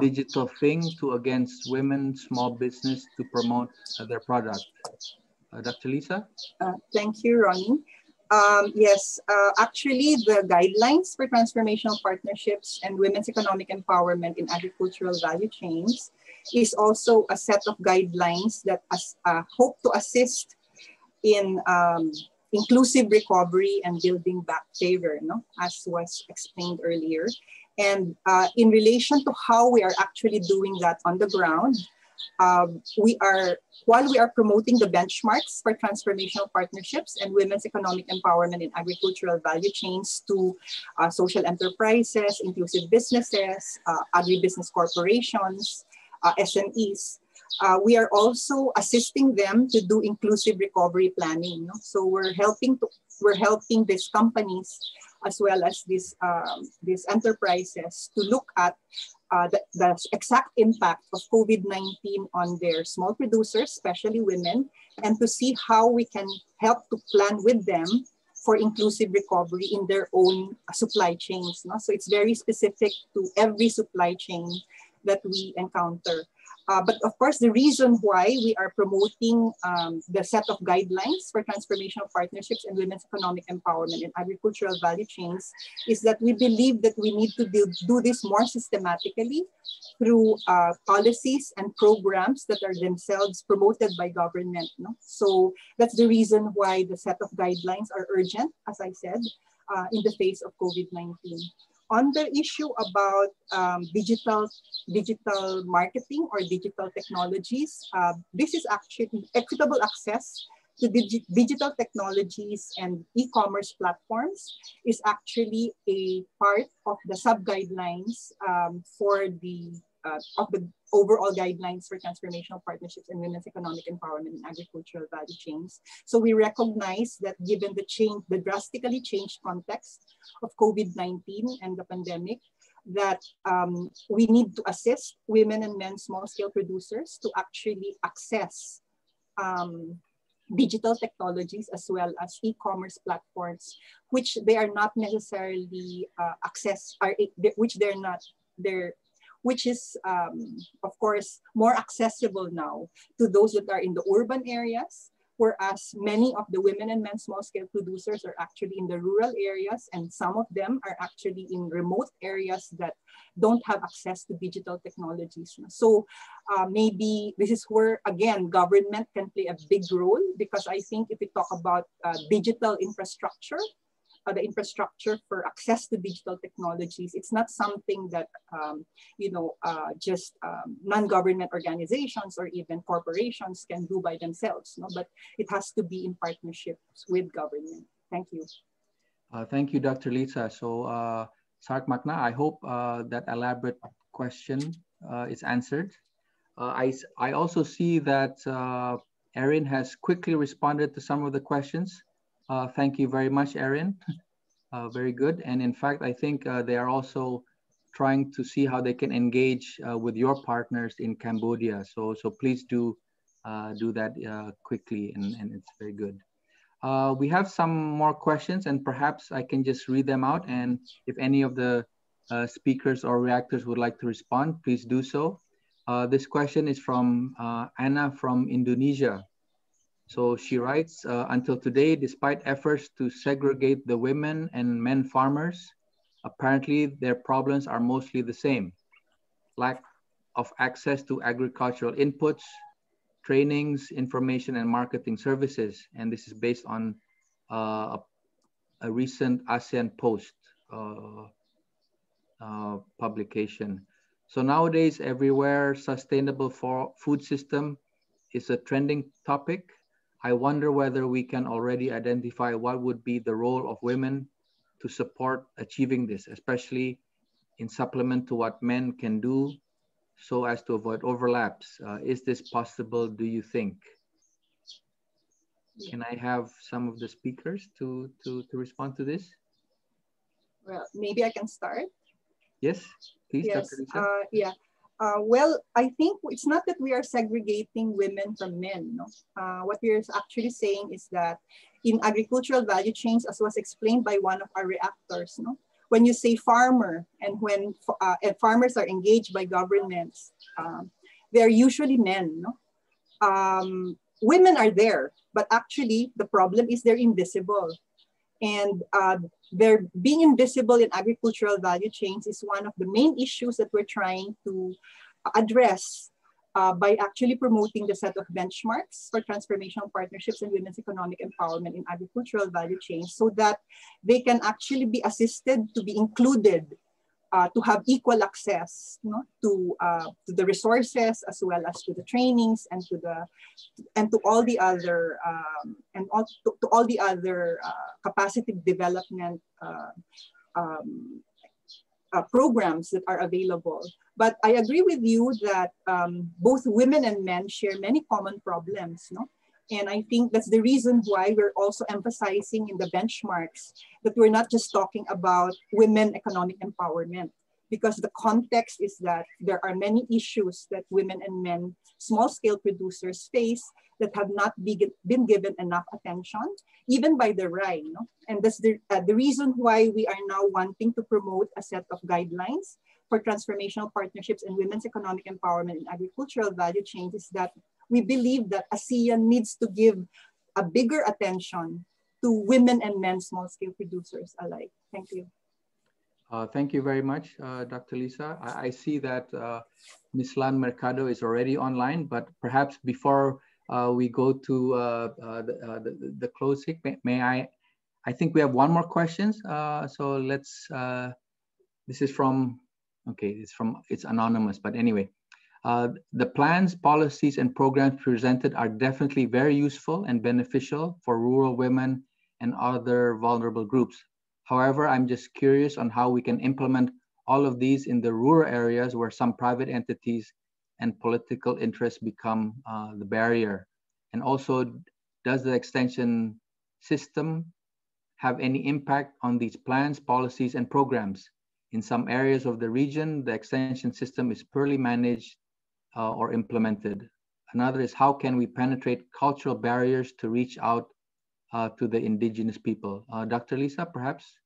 digital thing to against women small business to promote uh, their product. Uh, Dr. Lisa? Uh, thank you, Ronnie. Um, yes, uh, actually, the guidelines for transformational partnerships and women's economic empowerment in agricultural value chains is also a set of guidelines that as, uh, hope to assist in um, inclusive recovery and building back favor, no? as was explained earlier. And uh, in relation to how we are actually doing that on the ground, um, we are, while we are promoting the benchmarks for transformational partnerships and women's economic empowerment in agricultural value chains to uh, social enterprises, inclusive businesses, uh, agribusiness corporations, uh, SMEs, uh, we are also assisting them to do inclusive recovery planning. So we're helping to, we're helping these companies as well as these um, these enterprises to look at uh, the, the, exact impact of COVID-19 on their small producers, especially women, and to see how we can help to plan with them for inclusive recovery in their own supply chains. No? So it's very specific to every supply chain that we encounter. Uh, but of course, the reason why we are promoting um, the set of guidelines for transformational partnerships and women's economic empowerment in agricultural value chains is that we believe that we need to do, do this more systematically through uh, policies and programs that are themselves promoted by government. No? So that's the reason why the set of guidelines are urgent, as I said, uh, in the face of COVID-19 on the issue about um, digital digital marketing or digital technologies, uh, this is actually equitable access to digi digital technologies and e-commerce platforms is actually a part of the sub-guidelines um, for the uh, of the overall guidelines for transformational partnerships and women's economic empowerment in agricultural value chains. So we recognize that given the change, the drastically changed context of COVID-19 and the pandemic, that um, we need to assist women and men small scale producers to actually access um, digital technologies as well as e-commerce platforms, which they are not necessarily uh, access, are, which they're not, they're which is, um, of course, more accessible now to those that are in the urban areas, whereas many of the women and men small scale producers are actually in the rural areas and some of them are actually in remote areas that don't have access to digital technologies. So uh, maybe this is where, again, government can play a big role because I think if we talk about uh, digital infrastructure, uh, the infrastructure for access to digital technologies. It's not something that, um, you know, uh, just um, non-government organizations or even corporations can do by themselves, no? but it has to be in partnerships with government. Thank you. Uh, thank you, Dr. Lisa. So, uh, Sark Makna, I hope uh, that elaborate question uh, is answered. Uh, I, I also see that Erin has quickly responded to some of the questions. Uh, thank you very much, Erin. Uh, very good. And in fact, I think uh, they are also trying to see how they can engage uh, with your partners in Cambodia. So, so please do uh, do that uh, quickly, and, and it's very good. we have some more questions, and perhaps I can just read them out. And if any of the speakers or reactors would like to respond, please do so. this question is from Anna from Indonesia. So she writes, uh, until today, despite efforts to segregate the women and men farmers, apparently their problems are mostly the same. Lack of access to agricultural inputs, trainings, information, and marketing services. And this is based on uh, a, a, recent ASEAN Post uh, uh, publication. So nowadays, everywhere, sustainable for food system is a trending topic I wonder whether we can already identify what would be the role of women to support achieving this, especially in supplement to what men can do so as to avoid overlaps. Uh, is this possible, do you think? Can I have some of the speakers to, to, to respond to this? Well, maybe I can start. Yes, please, yes, uh, yeah. Uh, well, I think it's not that we are segregating women from men. No? Uh, what we're actually saying is that in agricultural value chains, as was explained by one of our reactors, no? when you say farmer and when uh, and farmers are engaged by governments, um, they're usually men. No? Um, women are there, but actually the problem is they're invisible. And uh, they're being invisible in agricultural value chains is one of the main issues that we're trying to address uh, by actually promoting the set of benchmarks for transformational partnerships and women's economic empowerment in agricultural value chains so that they can actually be assisted to be included uh, to have equal access know, to, uh, to the resources as well as to the trainings and to the and to all the other um, and all, to, to, all the other uh, capacity development uh, um, uh, programs that are available. But I agree with you that um, both women and men share many common problems. No? And I think that's the reason why we're also emphasizing in the benchmarks that we're not just talking about women economic empowerment because the context is that there are many issues that women and men, small scale producers face that have not be, been given enough attention, even by the RAI. No? And that's the, uh, the reason why we are now wanting to promote a set of guidelines for transformational partnerships and women's economic empowerment in agricultural value chains is that we believe that ASEAN needs to give a bigger attention to women and men small scale producers alike. Thank you. Uh, thank you very much, uh, Dr. Lisa. I, I see that uh, Ms. Lan Mercado is already online, but perhaps before uh, we go to uh, uh, the, the, the, closing, may, may, I, I think we have one more questions. so let's, this is from, okay, it's from, it's anonymous, but anyway. The plans, policies, and programs presented are definitely very useful and beneficial for rural women and other vulnerable groups. However, I'm just curious on how we can implement all of these in the rural areas where some private entities and political interests become uh, the barrier. And also, does the extension system have any impact on these plans, policies, and programs? In some areas of the region, the extension system is poorly managed uh, or implemented. Another is how can we penetrate cultural barriers to reach out uh, to the indigenous people. Uh, Dr. Lisa, perhaps?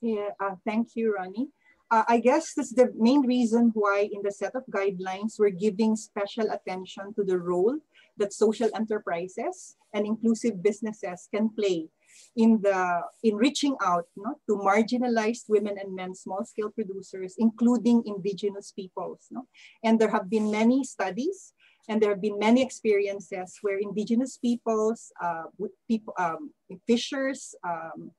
Yeah, uh, thank you, Ronnie. Uh, I guess that's the main reason why in the set of guidelines, we're giving special attention to the role that social enterprises and inclusive businesses can play in the in reaching out no, to marginalized women and men small scale producers including indigenous peoples no? and there have been many studies and there have been many experiences where indigenous peoples, uh, people, um, fishers, um,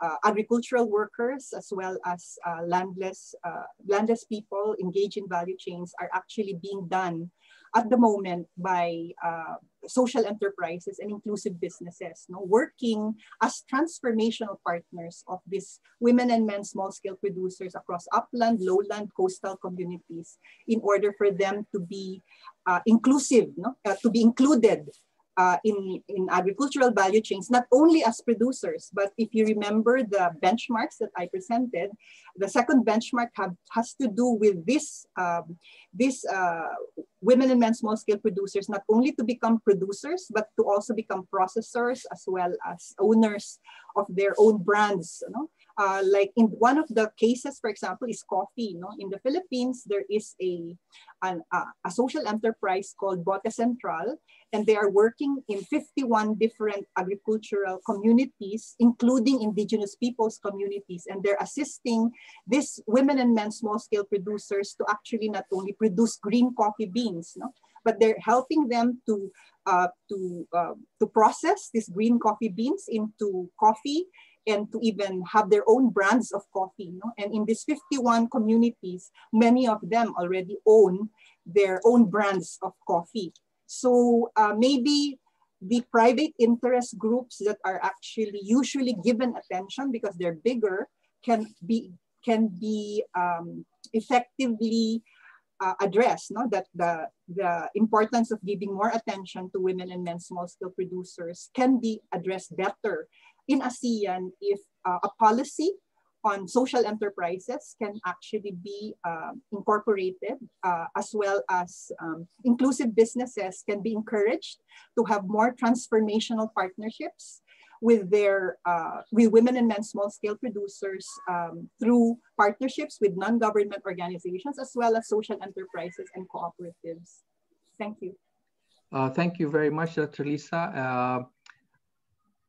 uh, agricultural workers, as well as uh, landless, uh, landless people engaged in value chains are actually being done at the moment by uh, social enterprises and inclusive businesses, no, working as transformational partners of these women and men small-scale producers across upland, lowland, coastal communities in order for them to be uh, inclusive, no, uh, to be included uh, in, in agricultural value chains, not only as producers, but if you remember the benchmarks that I presented, the second benchmark have, has to do with this, um, this uh, women and men small scale producers, not only to become producers, but to also become processors as well as owners of their own brands. You know? Uh, like in one of the cases, for example, is coffee. No? In the Philippines, there is a, an, a social enterprise called Bote Central, and they are working in 51 different agricultural communities, including indigenous peoples communities, and they're assisting these women and men small-scale producers to actually not only produce green coffee beans, no? but they're helping them to uh, to uh, to process these green coffee beans into coffee and to even have their own brands of coffee. And in these 51 communities, many of them already own their own brands of coffee. So uh, maybe the private interest groups that are actually usually given attention because they're bigger can be can be um, effectively uh, addressed. No, that the the importance of giving more attention to women and men small scale producers can be addressed better in ASEAN if uh, a policy on social enterprises can actually be uh, incorporated uh, as well as um, inclusive businesses can be encouraged to have more transformational partnerships with their uh, with women and men small scale producers um, through partnerships with non-government organizations as well as social enterprises and cooperatives. Thank you. Uh, thank you very much, Dr. Lisa.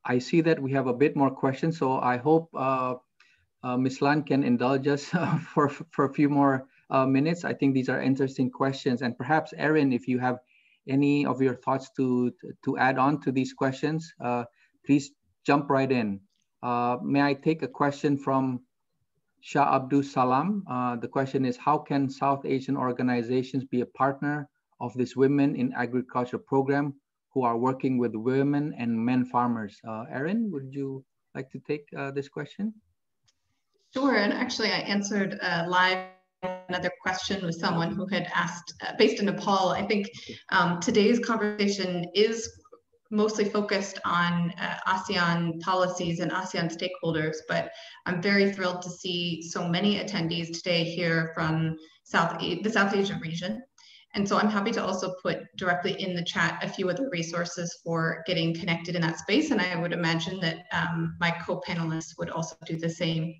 Uh, I see that we have a bit more questions, so I hope uh, uh, Ms. Lan can indulge us for, for a few more uh, minutes. I think these are interesting questions. And perhaps, Erin, if you have any of your thoughts to, to add on to these questions, uh, please jump right in. Uh, may I take a question from Shah Abdul Salam? Uh, the question is, how can South Asian organizations be a partner of this Women in Agriculture program who are working with women and men farmers? Uh, Erin, would you like to take uh, this question? Sure, and actually I answered uh, live another question with someone who had asked, uh, based in Nepal, I think um, today's conversation is mostly focused on uh, ASEAN policies and ASEAN stakeholders, but I'm very thrilled to see so many attendees today here from South the South Asia region. And so I'm happy to also put directly in the chat a few other resources for getting connected in that space. And I would imagine that um, my co-panelists would also do the same.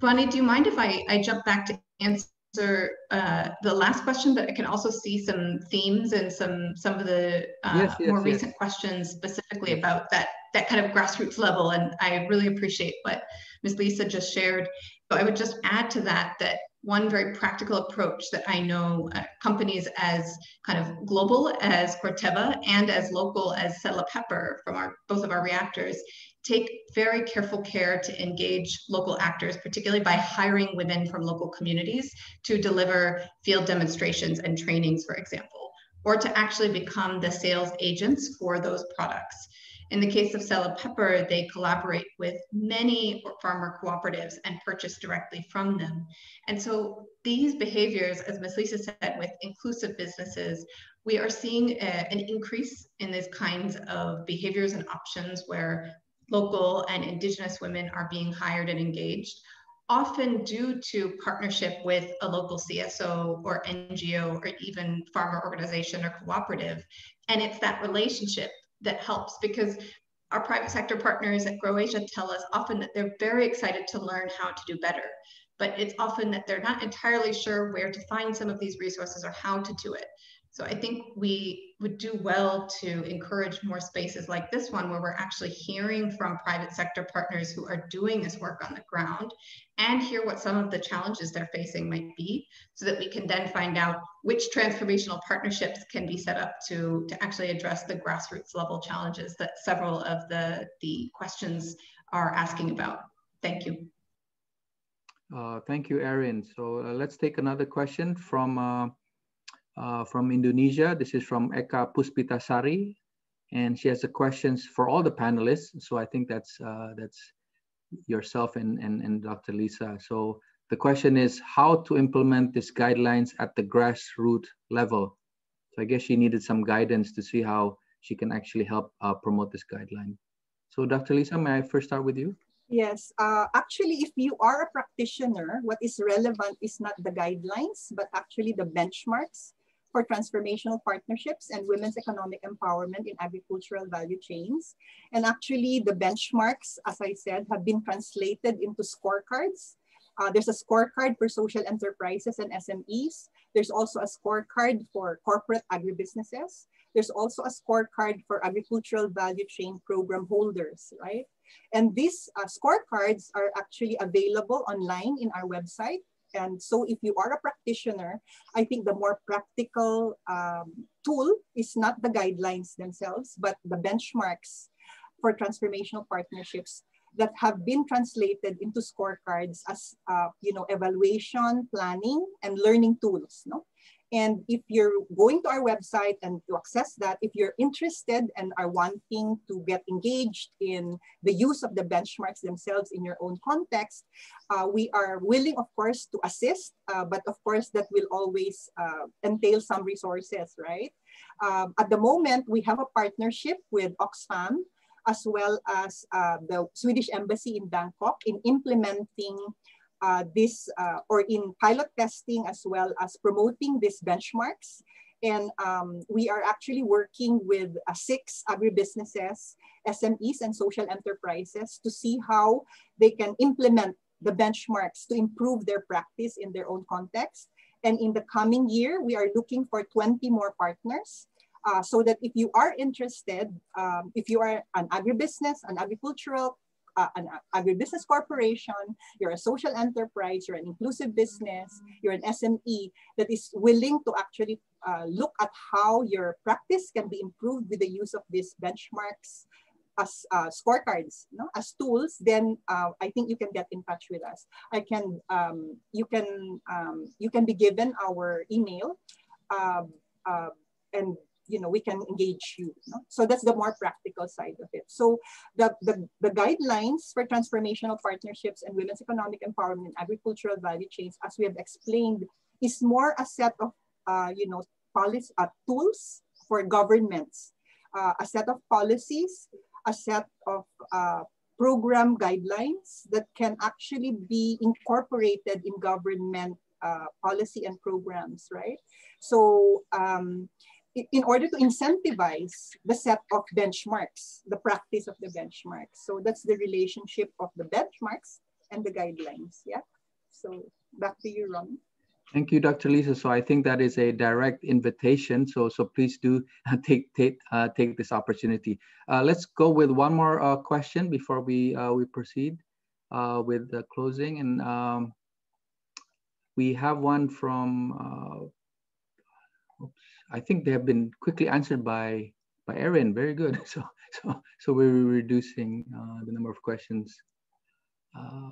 Bonnie, do you mind if I, I jump back to answer uh, the last question, but I can also see some themes and some some of the uh, yes, yes, more yes. recent questions specifically about that that kind of grassroots level. And I really appreciate what Ms. Lisa just shared. But I would just add to that that one very practical approach that I know uh, companies as kind of global as Corteva and as local as Settler Pepper from our both of our reactors take very careful care to engage local actors, particularly by hiring women from local communities to deliver field demonstrations and trainings, for example, or to actually become the sales agents for those products. In the case of Settler Pepper, they collaborate with many farmer cooperatives and purchase directly from them. And so these behaviors, as Ms. Lisa said, with inclusive businesses, we are seeing a, an increase in these kinds of behaviors and options where local and indigenous women are being hired and engaged, often due to partnership with a local CSO or NGO or even farmer organization or cooperative. And it's that relationship that helps because our private sector partners at Grow Asia tell us often that they're very excited to learn how to do better. But it's often that they're not entirely sure where to find some of these resources or how to do it. So I think we would do well to encourage more spaces like this one where we're actually hearing from private sector partners who are doing this work on the ground and hear what some of the challenges they're facing might be so that we can then find out which transformational partnerships can be set up to, to actually address the grassroots level challenges that several of the, the questions are asking about. Thank you. Uh, thank you, Erin. So uh, let's take another question from uh, uh, from Indonesia. This is from Eka Puspitasari, and she has a questions for all the panelists. So I think that's uh, that's yourself and, and, and Dr. Lisa. So the question is how to implement these guidelines at the grassroots level. So I guess she needed some guidance to see how she can actually help uh, promote this guideline. So Dr. Lisa, may I first start with you? Yes, uh, actually, if you are a practitioner, what is relevant is not the guidelines, but actually the benchmarks for transformational partnerships and women's economic empowerment in agricultural value chains. And actually the benchmarks, as I said, have been translated into scorecards. Uh, there's a scorecard for social enterprises and SMEs. There's also a scorecard for corporate agribusinesses. There's also a scorecard for agricultural value chain program holders, right? And these uh, scorecards are actually available online in our website and so if you are a practitioner, I think the more practical um, tool is not the guidelines themselves, but the benchmarks for transformational partnerships that have been translated into scorecards as uh, you know evaluation, planning, and learning tools. No, and if you're going to our website and to access that, if you're interested and are wanting to get engaged in the use of the benchmarks themselves in your own context, uh, we are willing, of course, to assist, uh, but of course, that will always uh, entail some resources, right? Um, at the moment, we have a partnership with Oxfam as well as uh, the Swedish Embassy in Bangkok in implementing uh, this uh, or in pilot testing as well as promoting these benchmarks. And um, we are actually working with uh, six agribusinesses, SMEs, and social enterprises to see how they can implement the benchmarks to improve their practice in their own context. And in the coming year, we are looking for 20 more partners uh, so that if you are interested, um, if you are an agribusiness, an agricultural, uh, an agribusiness corporation, you're a social enterprise, you're an inclusive business, you're an SME that is willing to actually uh, look at how your practice can be improved with the use of these benchmarks as uh, scorecards, as tools, then uh, I think you can get in touch with us. I can, um, you can, um, you can be given our email, um, uh, and you know we can engage you. No? So that's the more practical side of it. So the, the the guidelines for transformational partnerships and women's economic empowerment in agricultural value chains, as we have explained, is more a set of uh, you know policy uh, tools for governments, uh, a set of policies a set of uh, program guidelines that can actually be incorporated in government uh, policy and programs, right? So um, in order to incentivize the set of benchmarks, the practice of the benchmarks. So that's the relationship of the benchmarks and the guidelines, yeah? So back to you, Ron. Thank you, Dr. Lisa. So I think that is a direct invitation. So so please do take take uh, take this opportunity. Uh, let's go with one more uh, question before we uh, we proceed uh, with the closing. And um, we have one from. Uh, I think they have been quickly answered by by Erin. Very good. So so so we're reducing the number of questions. Uh,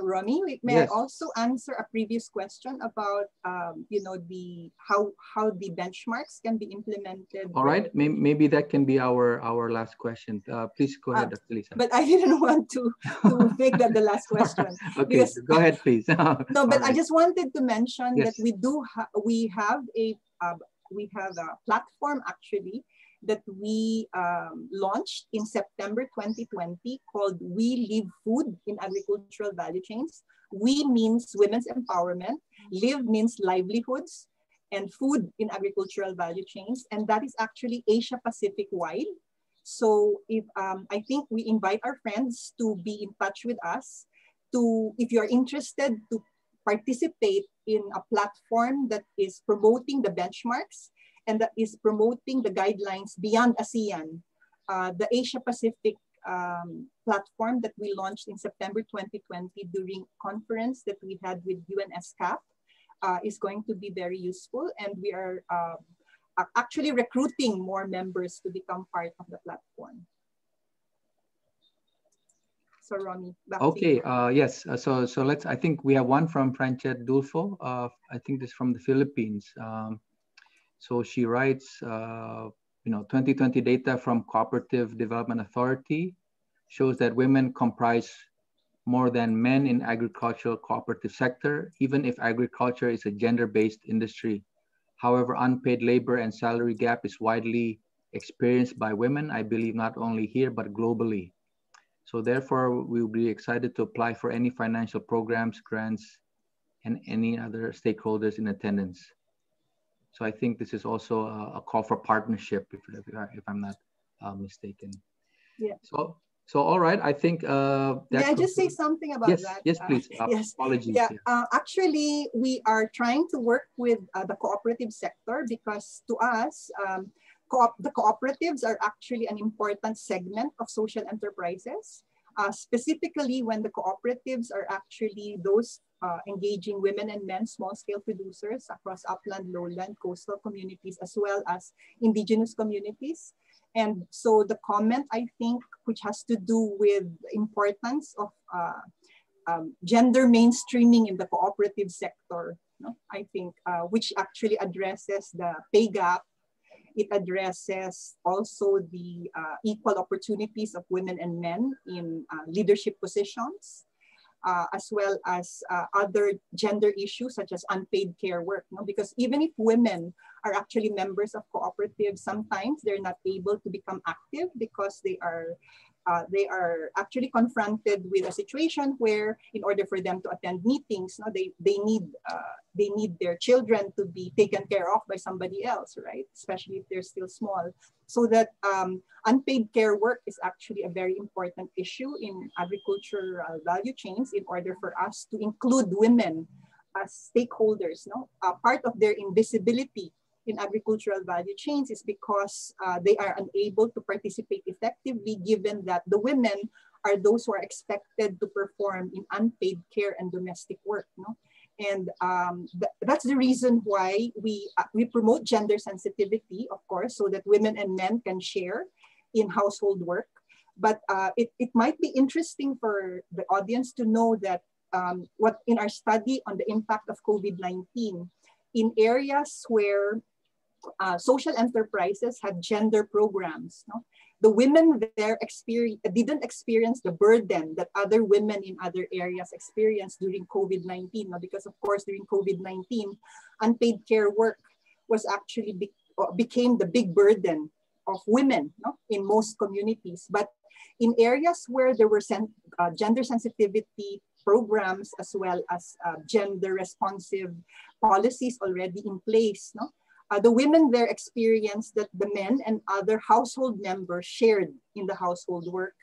Ronnie, may yes. I also answer a previous question about, um, you know, the how how the benchmarks can be implemented? All right, maybe, maybe that can be our our last question. Uh, please go ahead, uh, Dr. Lisa. But I didn't want to to make that the last question. okay, because, go ahead, please. no, but right. I just wanted to mention yes. that we do ha we have a uh, we have a platform actually that we um, launched in September 2020 called We Live Food in Agricultural Value Chains. We means women's empowerment, live means livelihoods, and food in agricultural value chains. And that is actually Asia Pacific wide. So if um, I think we invite our friends to be in touch with us to, if you're interested to participate in a platform that is promoting the benchmarks and that is promoting the guidelines beyond ASEAN. Uh, the Asia Pacific um, platform that we launched in September 2020 during conference that we had with UNESCAP uh, is going to be very useful. And we are uh, actually recruiting more members to become part of the platform. So Ronnie, Okay, uh, yes. Uh, so so let's. I think we have one from Franchet Dulfo. Uh, I think this is from the Philippines. Um, so she writes, uh, you know, 2020 data from Cooperative Development Authority shows that women comprise more than men in agricultural cooperative sector, even if agriculture is a gender-based industry. However, unpaid labor and salary gap is widely experienced by women, I believe not only here, but globally. So therefore, we will be excited to apply for any financial programs, grants, and any other stakeholders in attendance. So I think this is also a, a call for partnership, if, if I'm not uh, mistaken. Yeah. So, so all right, I think. Uh, May I just say something about yes, that? Yes, please. Uh, yes. Apologies. Yeah, uh, actually, we are trying to work with uh, the cooperative sector because to us, um, co the cooperatives are actually an important segment of social enterprises. Uh, specifically when the cooperatives are actually those uh, engaging women and men small-scale producers across upland, lowland, coastal communities, as well as indigenous communities. And so the comment, I think, which has to do with importance of uh, um, gender mainstreaming in the cooperative sector, no? I think, uh, which actually addresses the pay gap. It addresses also the uh, equal opportunities of women and men in uh, leadership positions uh, as well as uh, other gender issues such as unpaid care work. No? Because even if women are actually members of cooperatives, sometimes they're not able to become active because they are uh, they are actually confronted with a situation where in order for them to attend meetings no, they, they need uh, they need their children to be taken care of by somebody else right? Especially if they're still small. So that um, unpaid care work is actually a very important issue in agricultural value chains in order for us to include women as stakeholders no? Uh, part of their invisibility in agricultural value chains is because uh, they are unable to participate effectively given that the women are those who are expected to perform in unpaid care and domestic work. No? And um, th that's the reason why we, uh, we promote gender sensitivity, of course, so that women and men can share in household work. But uh, it, it might be interesting for the audience to know that um, what in our study on the impact of COVID-19, in areas where uh, social enterprises had gender programs. No? The women there experience, didn't experience the burden that other women in other areas experienced during COVID-19. No? Because of course, during COVID-19, unpaid care work was actually be, uh, became the big burden of women no? in most communities. But in areas where there were sen uh, gender sensitivity programs as well as uh, gender responsive policies already in place, no? Uh, the women there experienced that the men and other household members shared in the household work.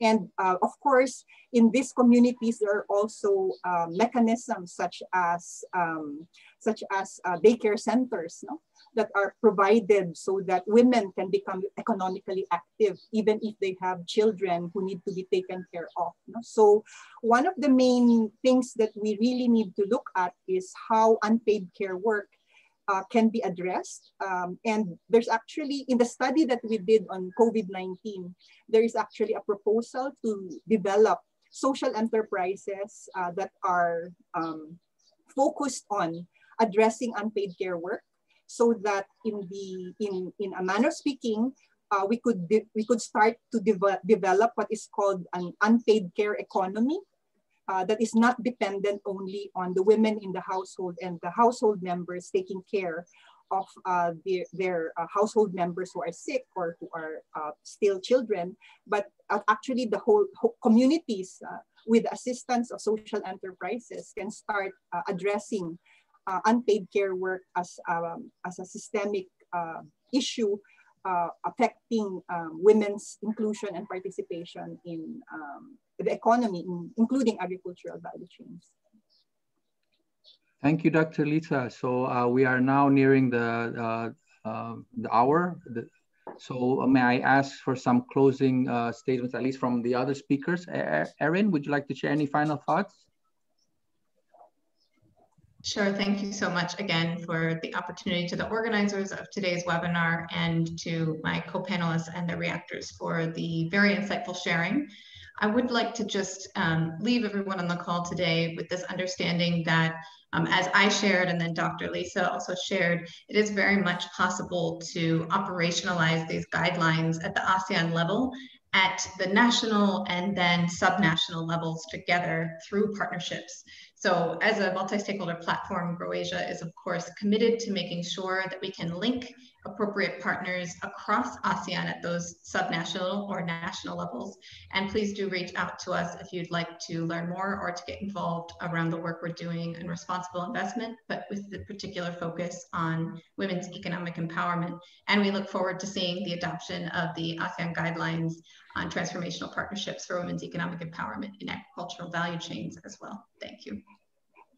And uh, of course, in these communities, there are also uh, mechanisms such as, um, such as uh, daycare centers no? that are provided so that women can become economically active, even if they have children who need to be taken care of. No? So one of the main things that we really need to look at is how unpaid care work uh, can be addressed. Um, and there's actually, in the study that we did on COVID-19, there is actually a proposal to develop social enterprises uh, that are um, focused on addressing unpaid care work so that in the in in a manner of speaking uh, we could we could start to de develop what is called an unpaid care economy uh, that is not dependent only on the women in the household and the household members taking care of uh, their, uh, household members who are sick or who are uh, still children, but actually the whole, whole communities uh, with assistance of social enterprises can start uh, addressing unpaid care work as, um, as a systemic issue uh, affecting um, women's inclusion and participation in um, the economy, including agricultural value chains. Thank you, Dr. Lisa. So uh, we are now nearing the, uh, uh the hour. The, so uh, may I ask for some closing uh, statements, at least from the other speakers? Erin, would you like to share any final thoughts? Sure. Thank you so much again for the opportunity to the organizers of today's webinar and to my co-panelists and the reactors for the very insightful sharing. I would like to just um, leave everyone on the call today with this understanding that um, as I shared and then Dr. Lisa also shared, it is very much possible to operationalize these guidelines at the ASEAN level at the national and then subnational levels together through partnerships. So as a multi-stakeholder platform, Grow Asia is of course committed to making sure that we can link appropriate partners across ASEAN at those subnational or national levels. And please do reach out to us if you'd like to learn more or to get involved around the work we're doing in responsible investment, but with the particular focus on women's economic empowerment. And we look forward to seeing the adoption of the ASEAN guidelines on transformational partnerships for women's economic empowerment in agricultural value chains as well. Thank you.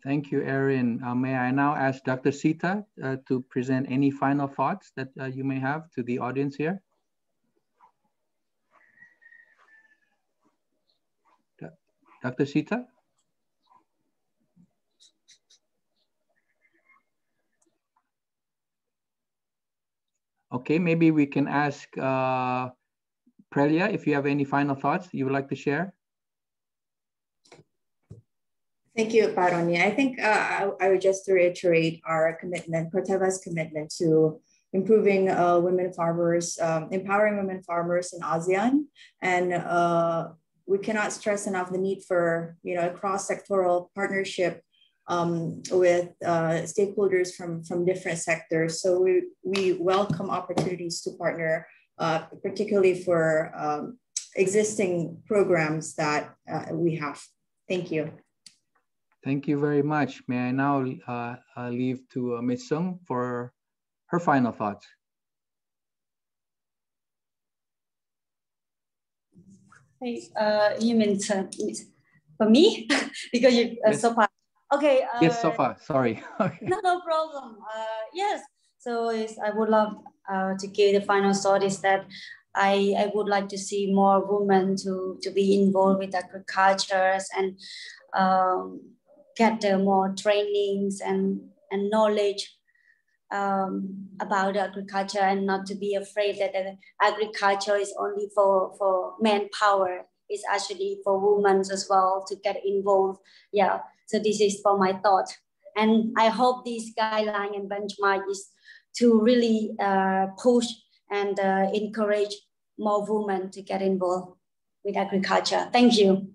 Thank you, Erin. Uh, may I now ask Dr. Sita uh, to present any final thoughts that uh, you may have to the audience here? Dr. Sita? Okay, maybe we can ask uh, Prelia if you have any final thoughts you would like to share. Thank you, Paroni. I think uh, I, I, would just reiterate our commitment, Corteva's commitment to improving uh, women farmers, um, empowering women farmers in ASEAN. And uh, we cannot stress enough the need for you know, a cross-sectoral partnership um, with uh, stakeholders from, from different sectors. So we, we welcome opportunities to partner, uh, particularly for um, existing programs that uh, we have. Thank you. Thank you very much. May I now uh, uh, leave to uh, Ms. Sung for her final thoughts. Hey, uh, you mean to, for me? because you uh, Yes. so far. Okay. Uh, yes, Sofa, sorry. Okay. No, no problem. Uh, yes. So is I would love uh, to give the final thought is that I, I would like to see more women to, to be involved with agriculture and um, get uh, more trainings and, and knowledge um, about agriculture and not to be afraid that agriculture is only for, for manpower. It's actually for women as well to get involved. Yeah, so this is for my thought. And I hope this guideline and benchmark is to really uh, push and uh, encourage more women to get involved with agriculture. Thank you.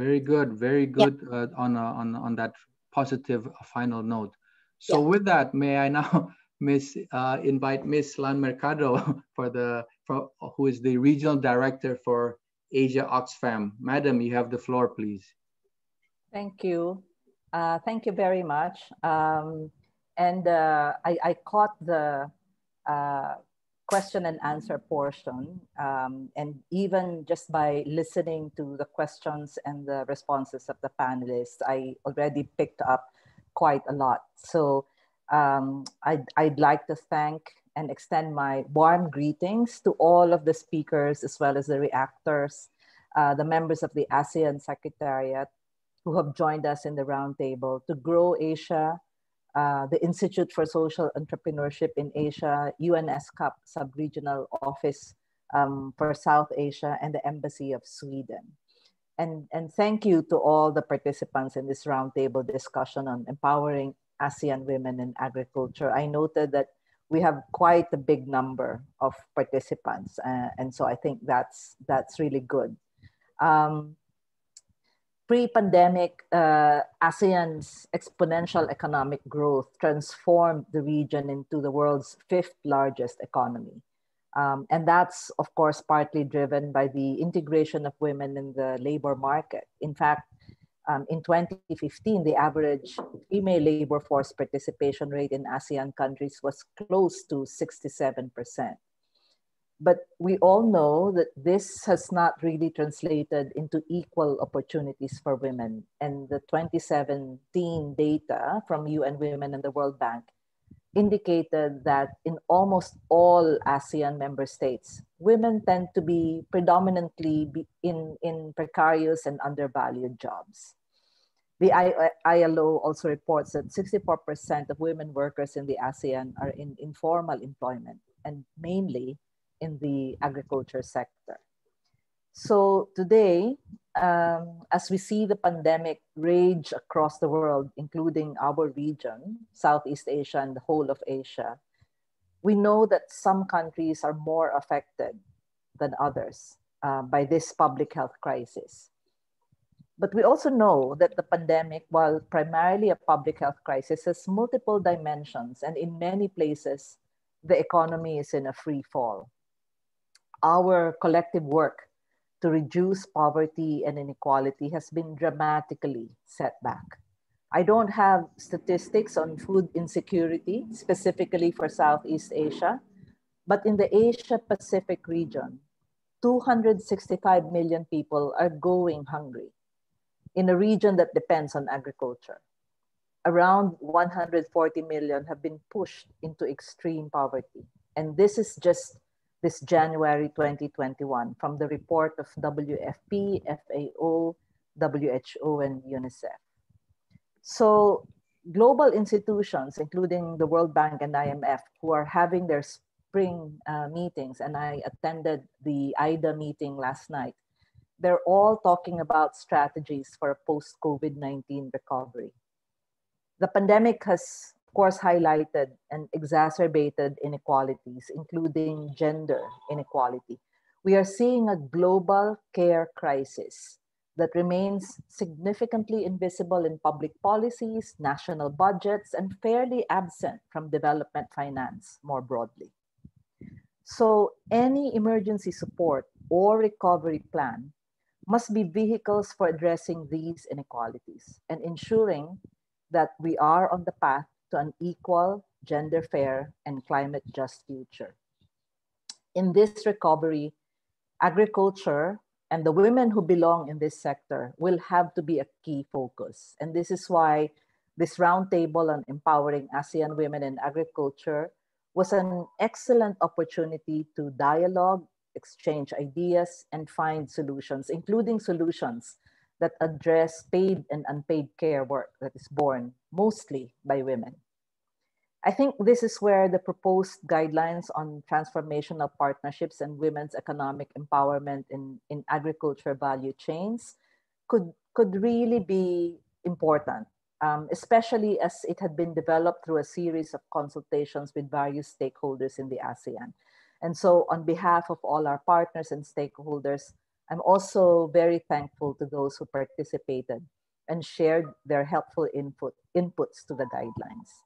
Very good, very good uh, on, uh, on, on that positive final note. So with that, may I now Miss, uh, invite Miss Lan Mercado for the, for, who is the Regional Director for Asia Oxfam. Madam, you have the floor, please. Thank you. Uh, thank you very much. Um, and uh, I, I, caught the uh, question and answer portion. Um, and even just by listening to the questions and the responses of the panelists, I already picked up quite a lot. So um, I'd, I'd like to thank and extend my warm greetings to all of the speakers as well as the reactors, uh, the members of the ASEAN Secretariat, who have joined us in the roundtable to Grow Asia, uh, the Institute for Social Entrepreneurship in Asia, UNESCAP Sub-Regional Office um, for South Asia, and the Embassy of Sweden. And, and thank you to all the participants in this roundtable discussion on empowering ASEAN women in agriculture. I noted that we have quite a big number of participants, uh, and so I think that's, that's really good. Um, pre-pandemic, uh, ASEAN's exponential economic growth transformed the region into the world's fifth largest economy. Um, and that's, of course, partly driven by the integration of women in the labor market. In fact, um, in 2015, the average female labor force participation rate in ASEAN countries was close to 67%. But we all know that this has not really translated into equal opportunities for women. And the 2017 data from UN Women and the World Bank indicated that in almost all ASEAN member states, women tend to be predominantly in, in precarious and undervalued jobs. The ILO also reports that 64% of women workers in the ASEAN are in informal employment and mainly in the agriculture sector. So today, um, as we see the pandemic rage across the world, including our region, Southeast Asia and the whole of Asia, we know that some countries are more affected than others uh, by this public health crisis. But we also know that the pandemic, while primarily a public health crisis, has multiple dimensions, and in many places, the economy is in a free fall our collective work to reduce poverty and inequality has been dramatically set back. I don't have statistics on food insecurity specifically for Southeast Asia, but in the Asia Pacific region, 265 million people are going hungry in a region that depends on agriculture. Around 140 million have been pushed into extreme poverty. And this is just this January 2021 from the report of WFP, FAO, WHO, and UNICEF. So global institutions, including the World Bank and IMF, who are having their spring uh, meetings, and I attended the IDA meeting last night, they're all talking about strategies for a post-COVID-19 recovery. The pandemic has of course, highlighted and exacerbated inequalities, including gender inequality. We are seeing a global care crisis that remains significantly invisible in public policies, national budgets, and fairly absent from development finance more broadly. So any emergency support or recovery plan must be vehicles for addressing these inequalities and ensuring that we are on the path to an equal, gender fair, and climate just future. In this recovery, agriculture and the women who belong in this sector will have to be a key focus. And this is why this roundtable on empowering ASEAN women in agriculture was an excellent opportunity to dialogue, exchange ideas, and find solutions, including solutions that address paid and unpaid care work that is borne mostly by women. I think this is where the proposed guidelines on transformational partnerships and women's economic empowerment in, in agriculture value chains could, could really be important, um, especially as it had been developed through a series of consultations with various stakeholders in the ASEAN. And so on behalf of all our partners and stakeholders, I'm also very thankful to those who participated and shared their helpful input, inputs to the guidelines.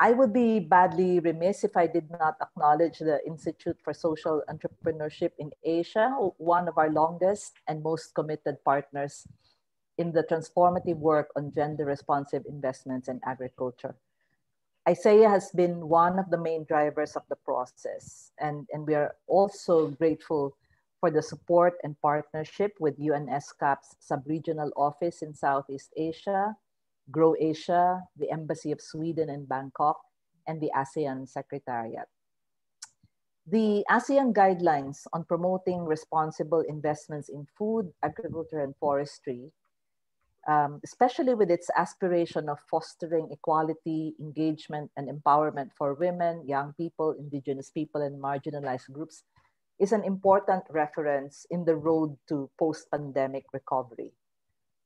I would be badly remiss if I did not acknowledge the Institute for Social Entrepreneurship in Asia, one of our longest and most committed partners in the transformative work on gender responsive investments in agriculture. ISEA has been one of the main drivers of the process, and, and we are also grateful for the support and partnership with UNESCAP's sub-regional office in Southeast Asia, Grow Asia, the Embassy of Sweden in Bangkok, and the ASEAN Secretariat. The ASEAN guidelines on promoting responsible investments in food, agriculture, and forestry, um, especially with its aspiration of fostering equality, engagement, and empowerment for women, young people, indigenous people, and marginalized groups, is an important reference in the road to post-pandemic recovery.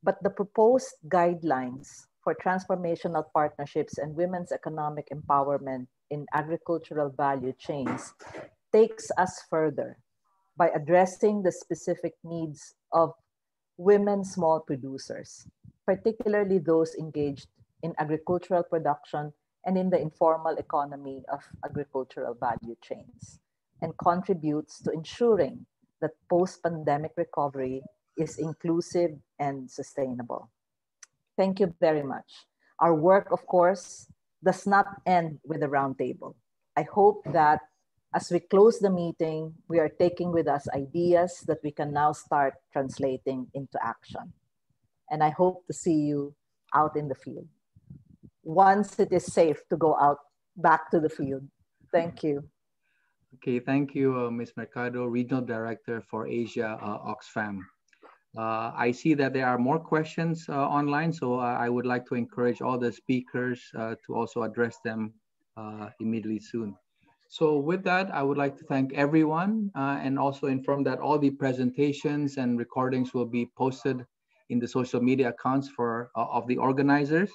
But the proposed guidelines for transformational partnerships and women's economic empowerment in agricultural value chains takes us further by addressing the specific needs of women small producers, particularly those engaged in agricultural production and in the informal economy of agricultural value chains, and contributes to ensuring that post-pandemic recovery is inclusive and sustainable. Thank you very much. Our work, of course, does not end with the roundtable. I hope that as we close the meeting, we are taking with us ideas that we can now start translating into action. And I hope to see you out in the field once it is safe to go out back to the field. Thank you. Okay, thank you, uh, Ms. Mercado, Regional Director for Asia, uh, Oxfam. Uh, I see that there are more questions uh, online, so uh, I would like to encourage all the speakers uh, to also address them uh, immediately soon. So with that, I would like to thank everyone and also inform that all the presentations and recordings will be posted in the social media accounts for of the organizers.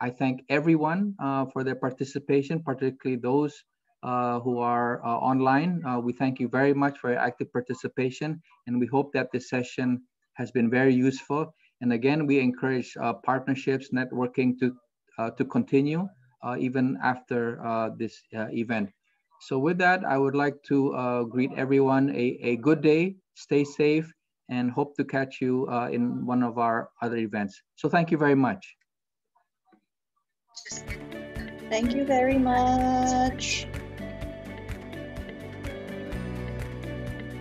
I thank everyone for their participation, particularly those who are online. we thank you very much for your active participation, and we hope that this session has been very useful. And again, we encourage uh, partnerships, networking to, uh, to continue uh, even after uh, this uh, event. So with that, I would like to uh, greet everyone a, a good day, stay safe, and hope to catch you in one of our other events. So thank you very much. Thank you very much.